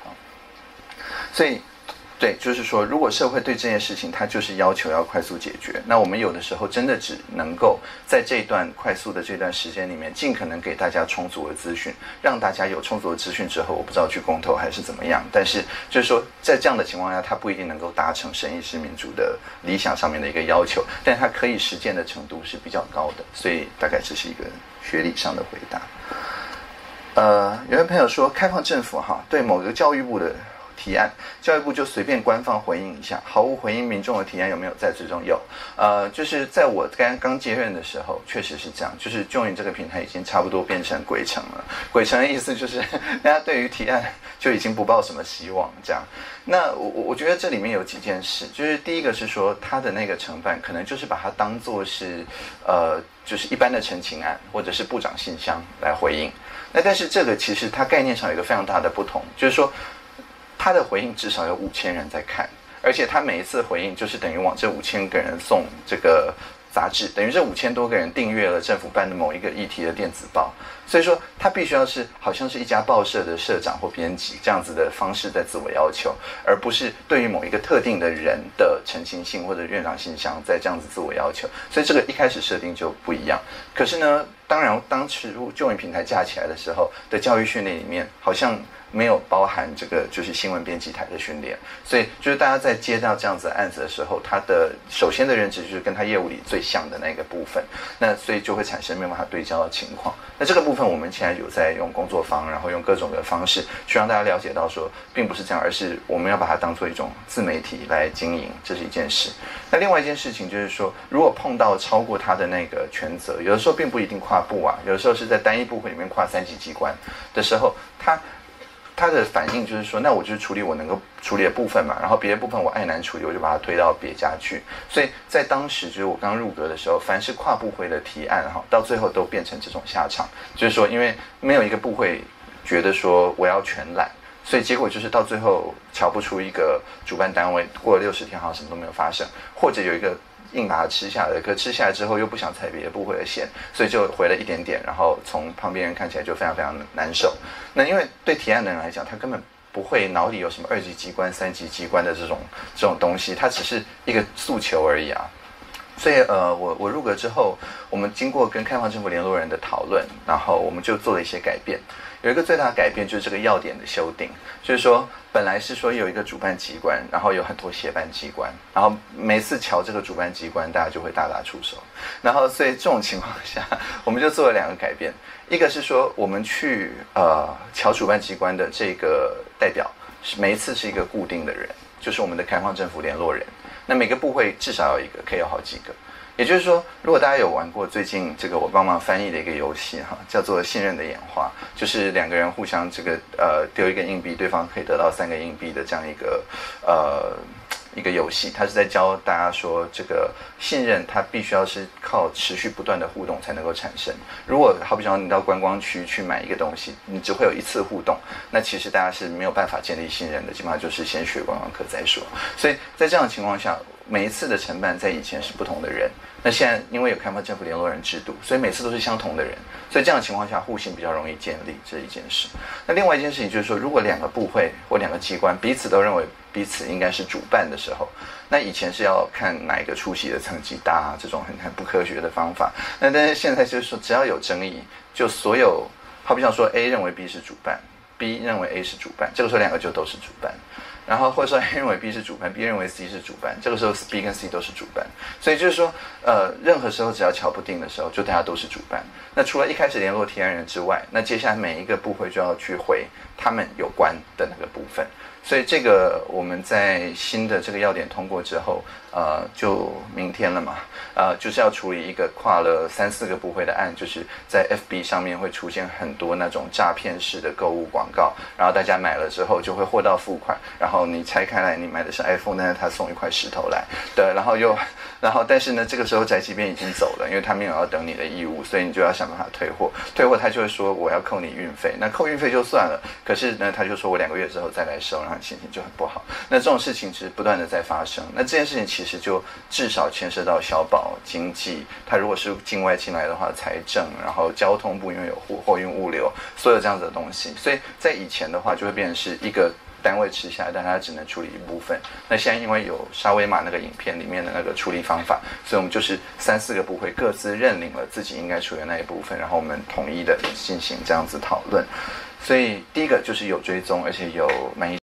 好，所以。对，就是说，如果社会对这件事情，它就是要求要快速解决，那我们有的时候真的只能够在这段快速的这段时间里面，尽可能给大家充足的资讯，让大家有充足的资讯之后，我不知道去公投还是怎么样，但是就是说，在这样的情况下，它不一定能够达成审议式民主的理想上面的一个要求，但它可以实践的程度是比较高的，所以大概这是一个学理上的回答。呃，有位朋友说，开放政府哈，对某个教育部的。提案，教育部就随便官方回应一下，毫无回应民众的提案有没有在最终有？呃，就是在我刚刚接任的时候，确实是这样，就是 Join 这个平台已经差不多变成鬼城了。鬼城的意思就是 大家对于提案就已经不抱什么希望，这样。那我我我觉得这里面有几件事，就是第一个是说他的那个成分可能就是把它当做是呃，就是一般的陈情案或者是部长信箱来回应。那但是这个其实它概念上有一个非常大的不同，就是说。他的回应至少有五千人在看，而且他每一次回应就是等于往这五千个人送这个杂志，等于这五千多个人订阅了政府办的某一个议题的电子报，所以说他必须要是好像是一家报社的社长或编辑这样子的方式在自我要求，而不是对于某一个特定的人的澄清性或者院长信箱在这样子自我要求，所以这个一开始设定就不一样。可是呢，当然当时就业平台架起来的时候的教育训练里面，好像。没有包含这个就是新闻编辑台的训练，所以就是大家在接到这样子案子的时候，他的首先的认知就是跟他业务里最像的那个部分，那所以就会产生没有办法对焦的情况。那这个部分我们现在有在用工作坊，然后用各种的方式去让大家了解到说，并不是这样，而是我们要把它当做一种自媒体来经营，这是一件事。那另外一件事情就是说，如果碰到超过他的那个权责，有的时候并不一定跨部啊，有的时候是在单一部会里面跨三级机关的时候，他。他的反应就是说，那我就处理我能够处理的部分嘛，然后别的部分我爱难处理，我就把它推到别家去。所以在当时，就是我刚入阁的时候，凡是跨部会的提案哈，到最后都变成这种下场，就是说，因为没有一个部会觉得说我要全揽，所以结果就是到最后瞧不出一个主办单位，过了六十天好像什么都没有发生，或者有一个。硬把它吃下来，可吃下来之后又不想踩别的部会的线，所以就回了一点点，然后从旁边人看起来就非常非常难受。那因为对提案的人来讲，他根本不会脑里有什么二级机关、三级机关的这种这种东西，它只是一个诉求而已啊。所以呃，我我入阁之后，我们经过跟开放政府联络人的讨论，然后我们就做了一些改变。有一个最大的改变就是这个要点的修订，就是说本来是说有一个主办机关，然后有很多协办机关，然后每次瞧这个主办机关，大家就会大打出手，然后所以这种情况下，我们就做了两个改变，一个是说我们去呃瞧主办机关的这个代表，是每一次是一个固定的人，就是我们的开放政府联络人，那每个部会至少有一个，可以有好几个。也就是说，如果大家有玩过最近这个我帮忙翻译的一个游戏哈，叫做《信任的演化》，就是两个人互相这个呃丢一个硬币，对方可以得到三个硬币的这样一个呃一个游戏。它是在教大家说，这个信任它必须要是靠持续不断的互动才能够产生。如果好比说你到观光区去买一个东西，你只会有一次互动，那其实大家是没有办法建立信任的，基本上就是先学观光课再说。所以在这样的情况下。每一次的承办在以前是不同的人，那现在因为有开放政府联络人制度，所以每次都是相同的人，所以这样的情况下互信比较容易建立，这一件事。那另外一件事情就是说，如果两个部会或两个机关彼此都认为彼此应该是主办的时候，那以前是要看哪一个出席的层级大，这种很很不科学的方法。那但是现在就是说，只要有争议，就所有，好比像说 A 认为 B 是主办，B 认为 A 是主办，这个时候两个就都是主办。然后或者说 A 认为 B 是主办，B 认为 C 是主办，这个时候 B 跟 C 都是主办，所以就是说，呃，任何时候只要瞧不定的时候，就大家都是主办。那除了一开始联络提案人之外，那接下来每一个部会就要去回他们有关的那个部分。所以这个我们在新的这个要点通过之后，呃，就明天了嘛，呃，就是要处理一个跨了三四个部会的案，就是在 FB 上面会出现很多那种诈骗式的购物广告，然后大家买了之后就会货到付款，然后你拆开来，你买的是 iPhone，但是他送一块石头来，对，然后又，然后但是呢，这个时候宅急便已经走了，因为他没有要等你的义务，所以你就要想办法退货，退货他就会说我要扣你运费，那扣运费就算了，可是呢，他就说我两个月之后再来收。然后心情就很不好。那这种事情其实不断的在发生。那这件事情其其实就至少牵涉到小保经济。它如果是境外进来的话，财政，然后交通部因为有货货运物流，所有这样子的东西。所以在以前的话，就会变成是一个单位吃下来，但它只能处理一部分。那现在因为有沙威玛那个影片里面的那个处理方法，所以我们就是三四个部会各自认领了自己应该处理的那一部分，然后我们统一的进行这样子讨论。所以第一个就是有追踪，而且有满意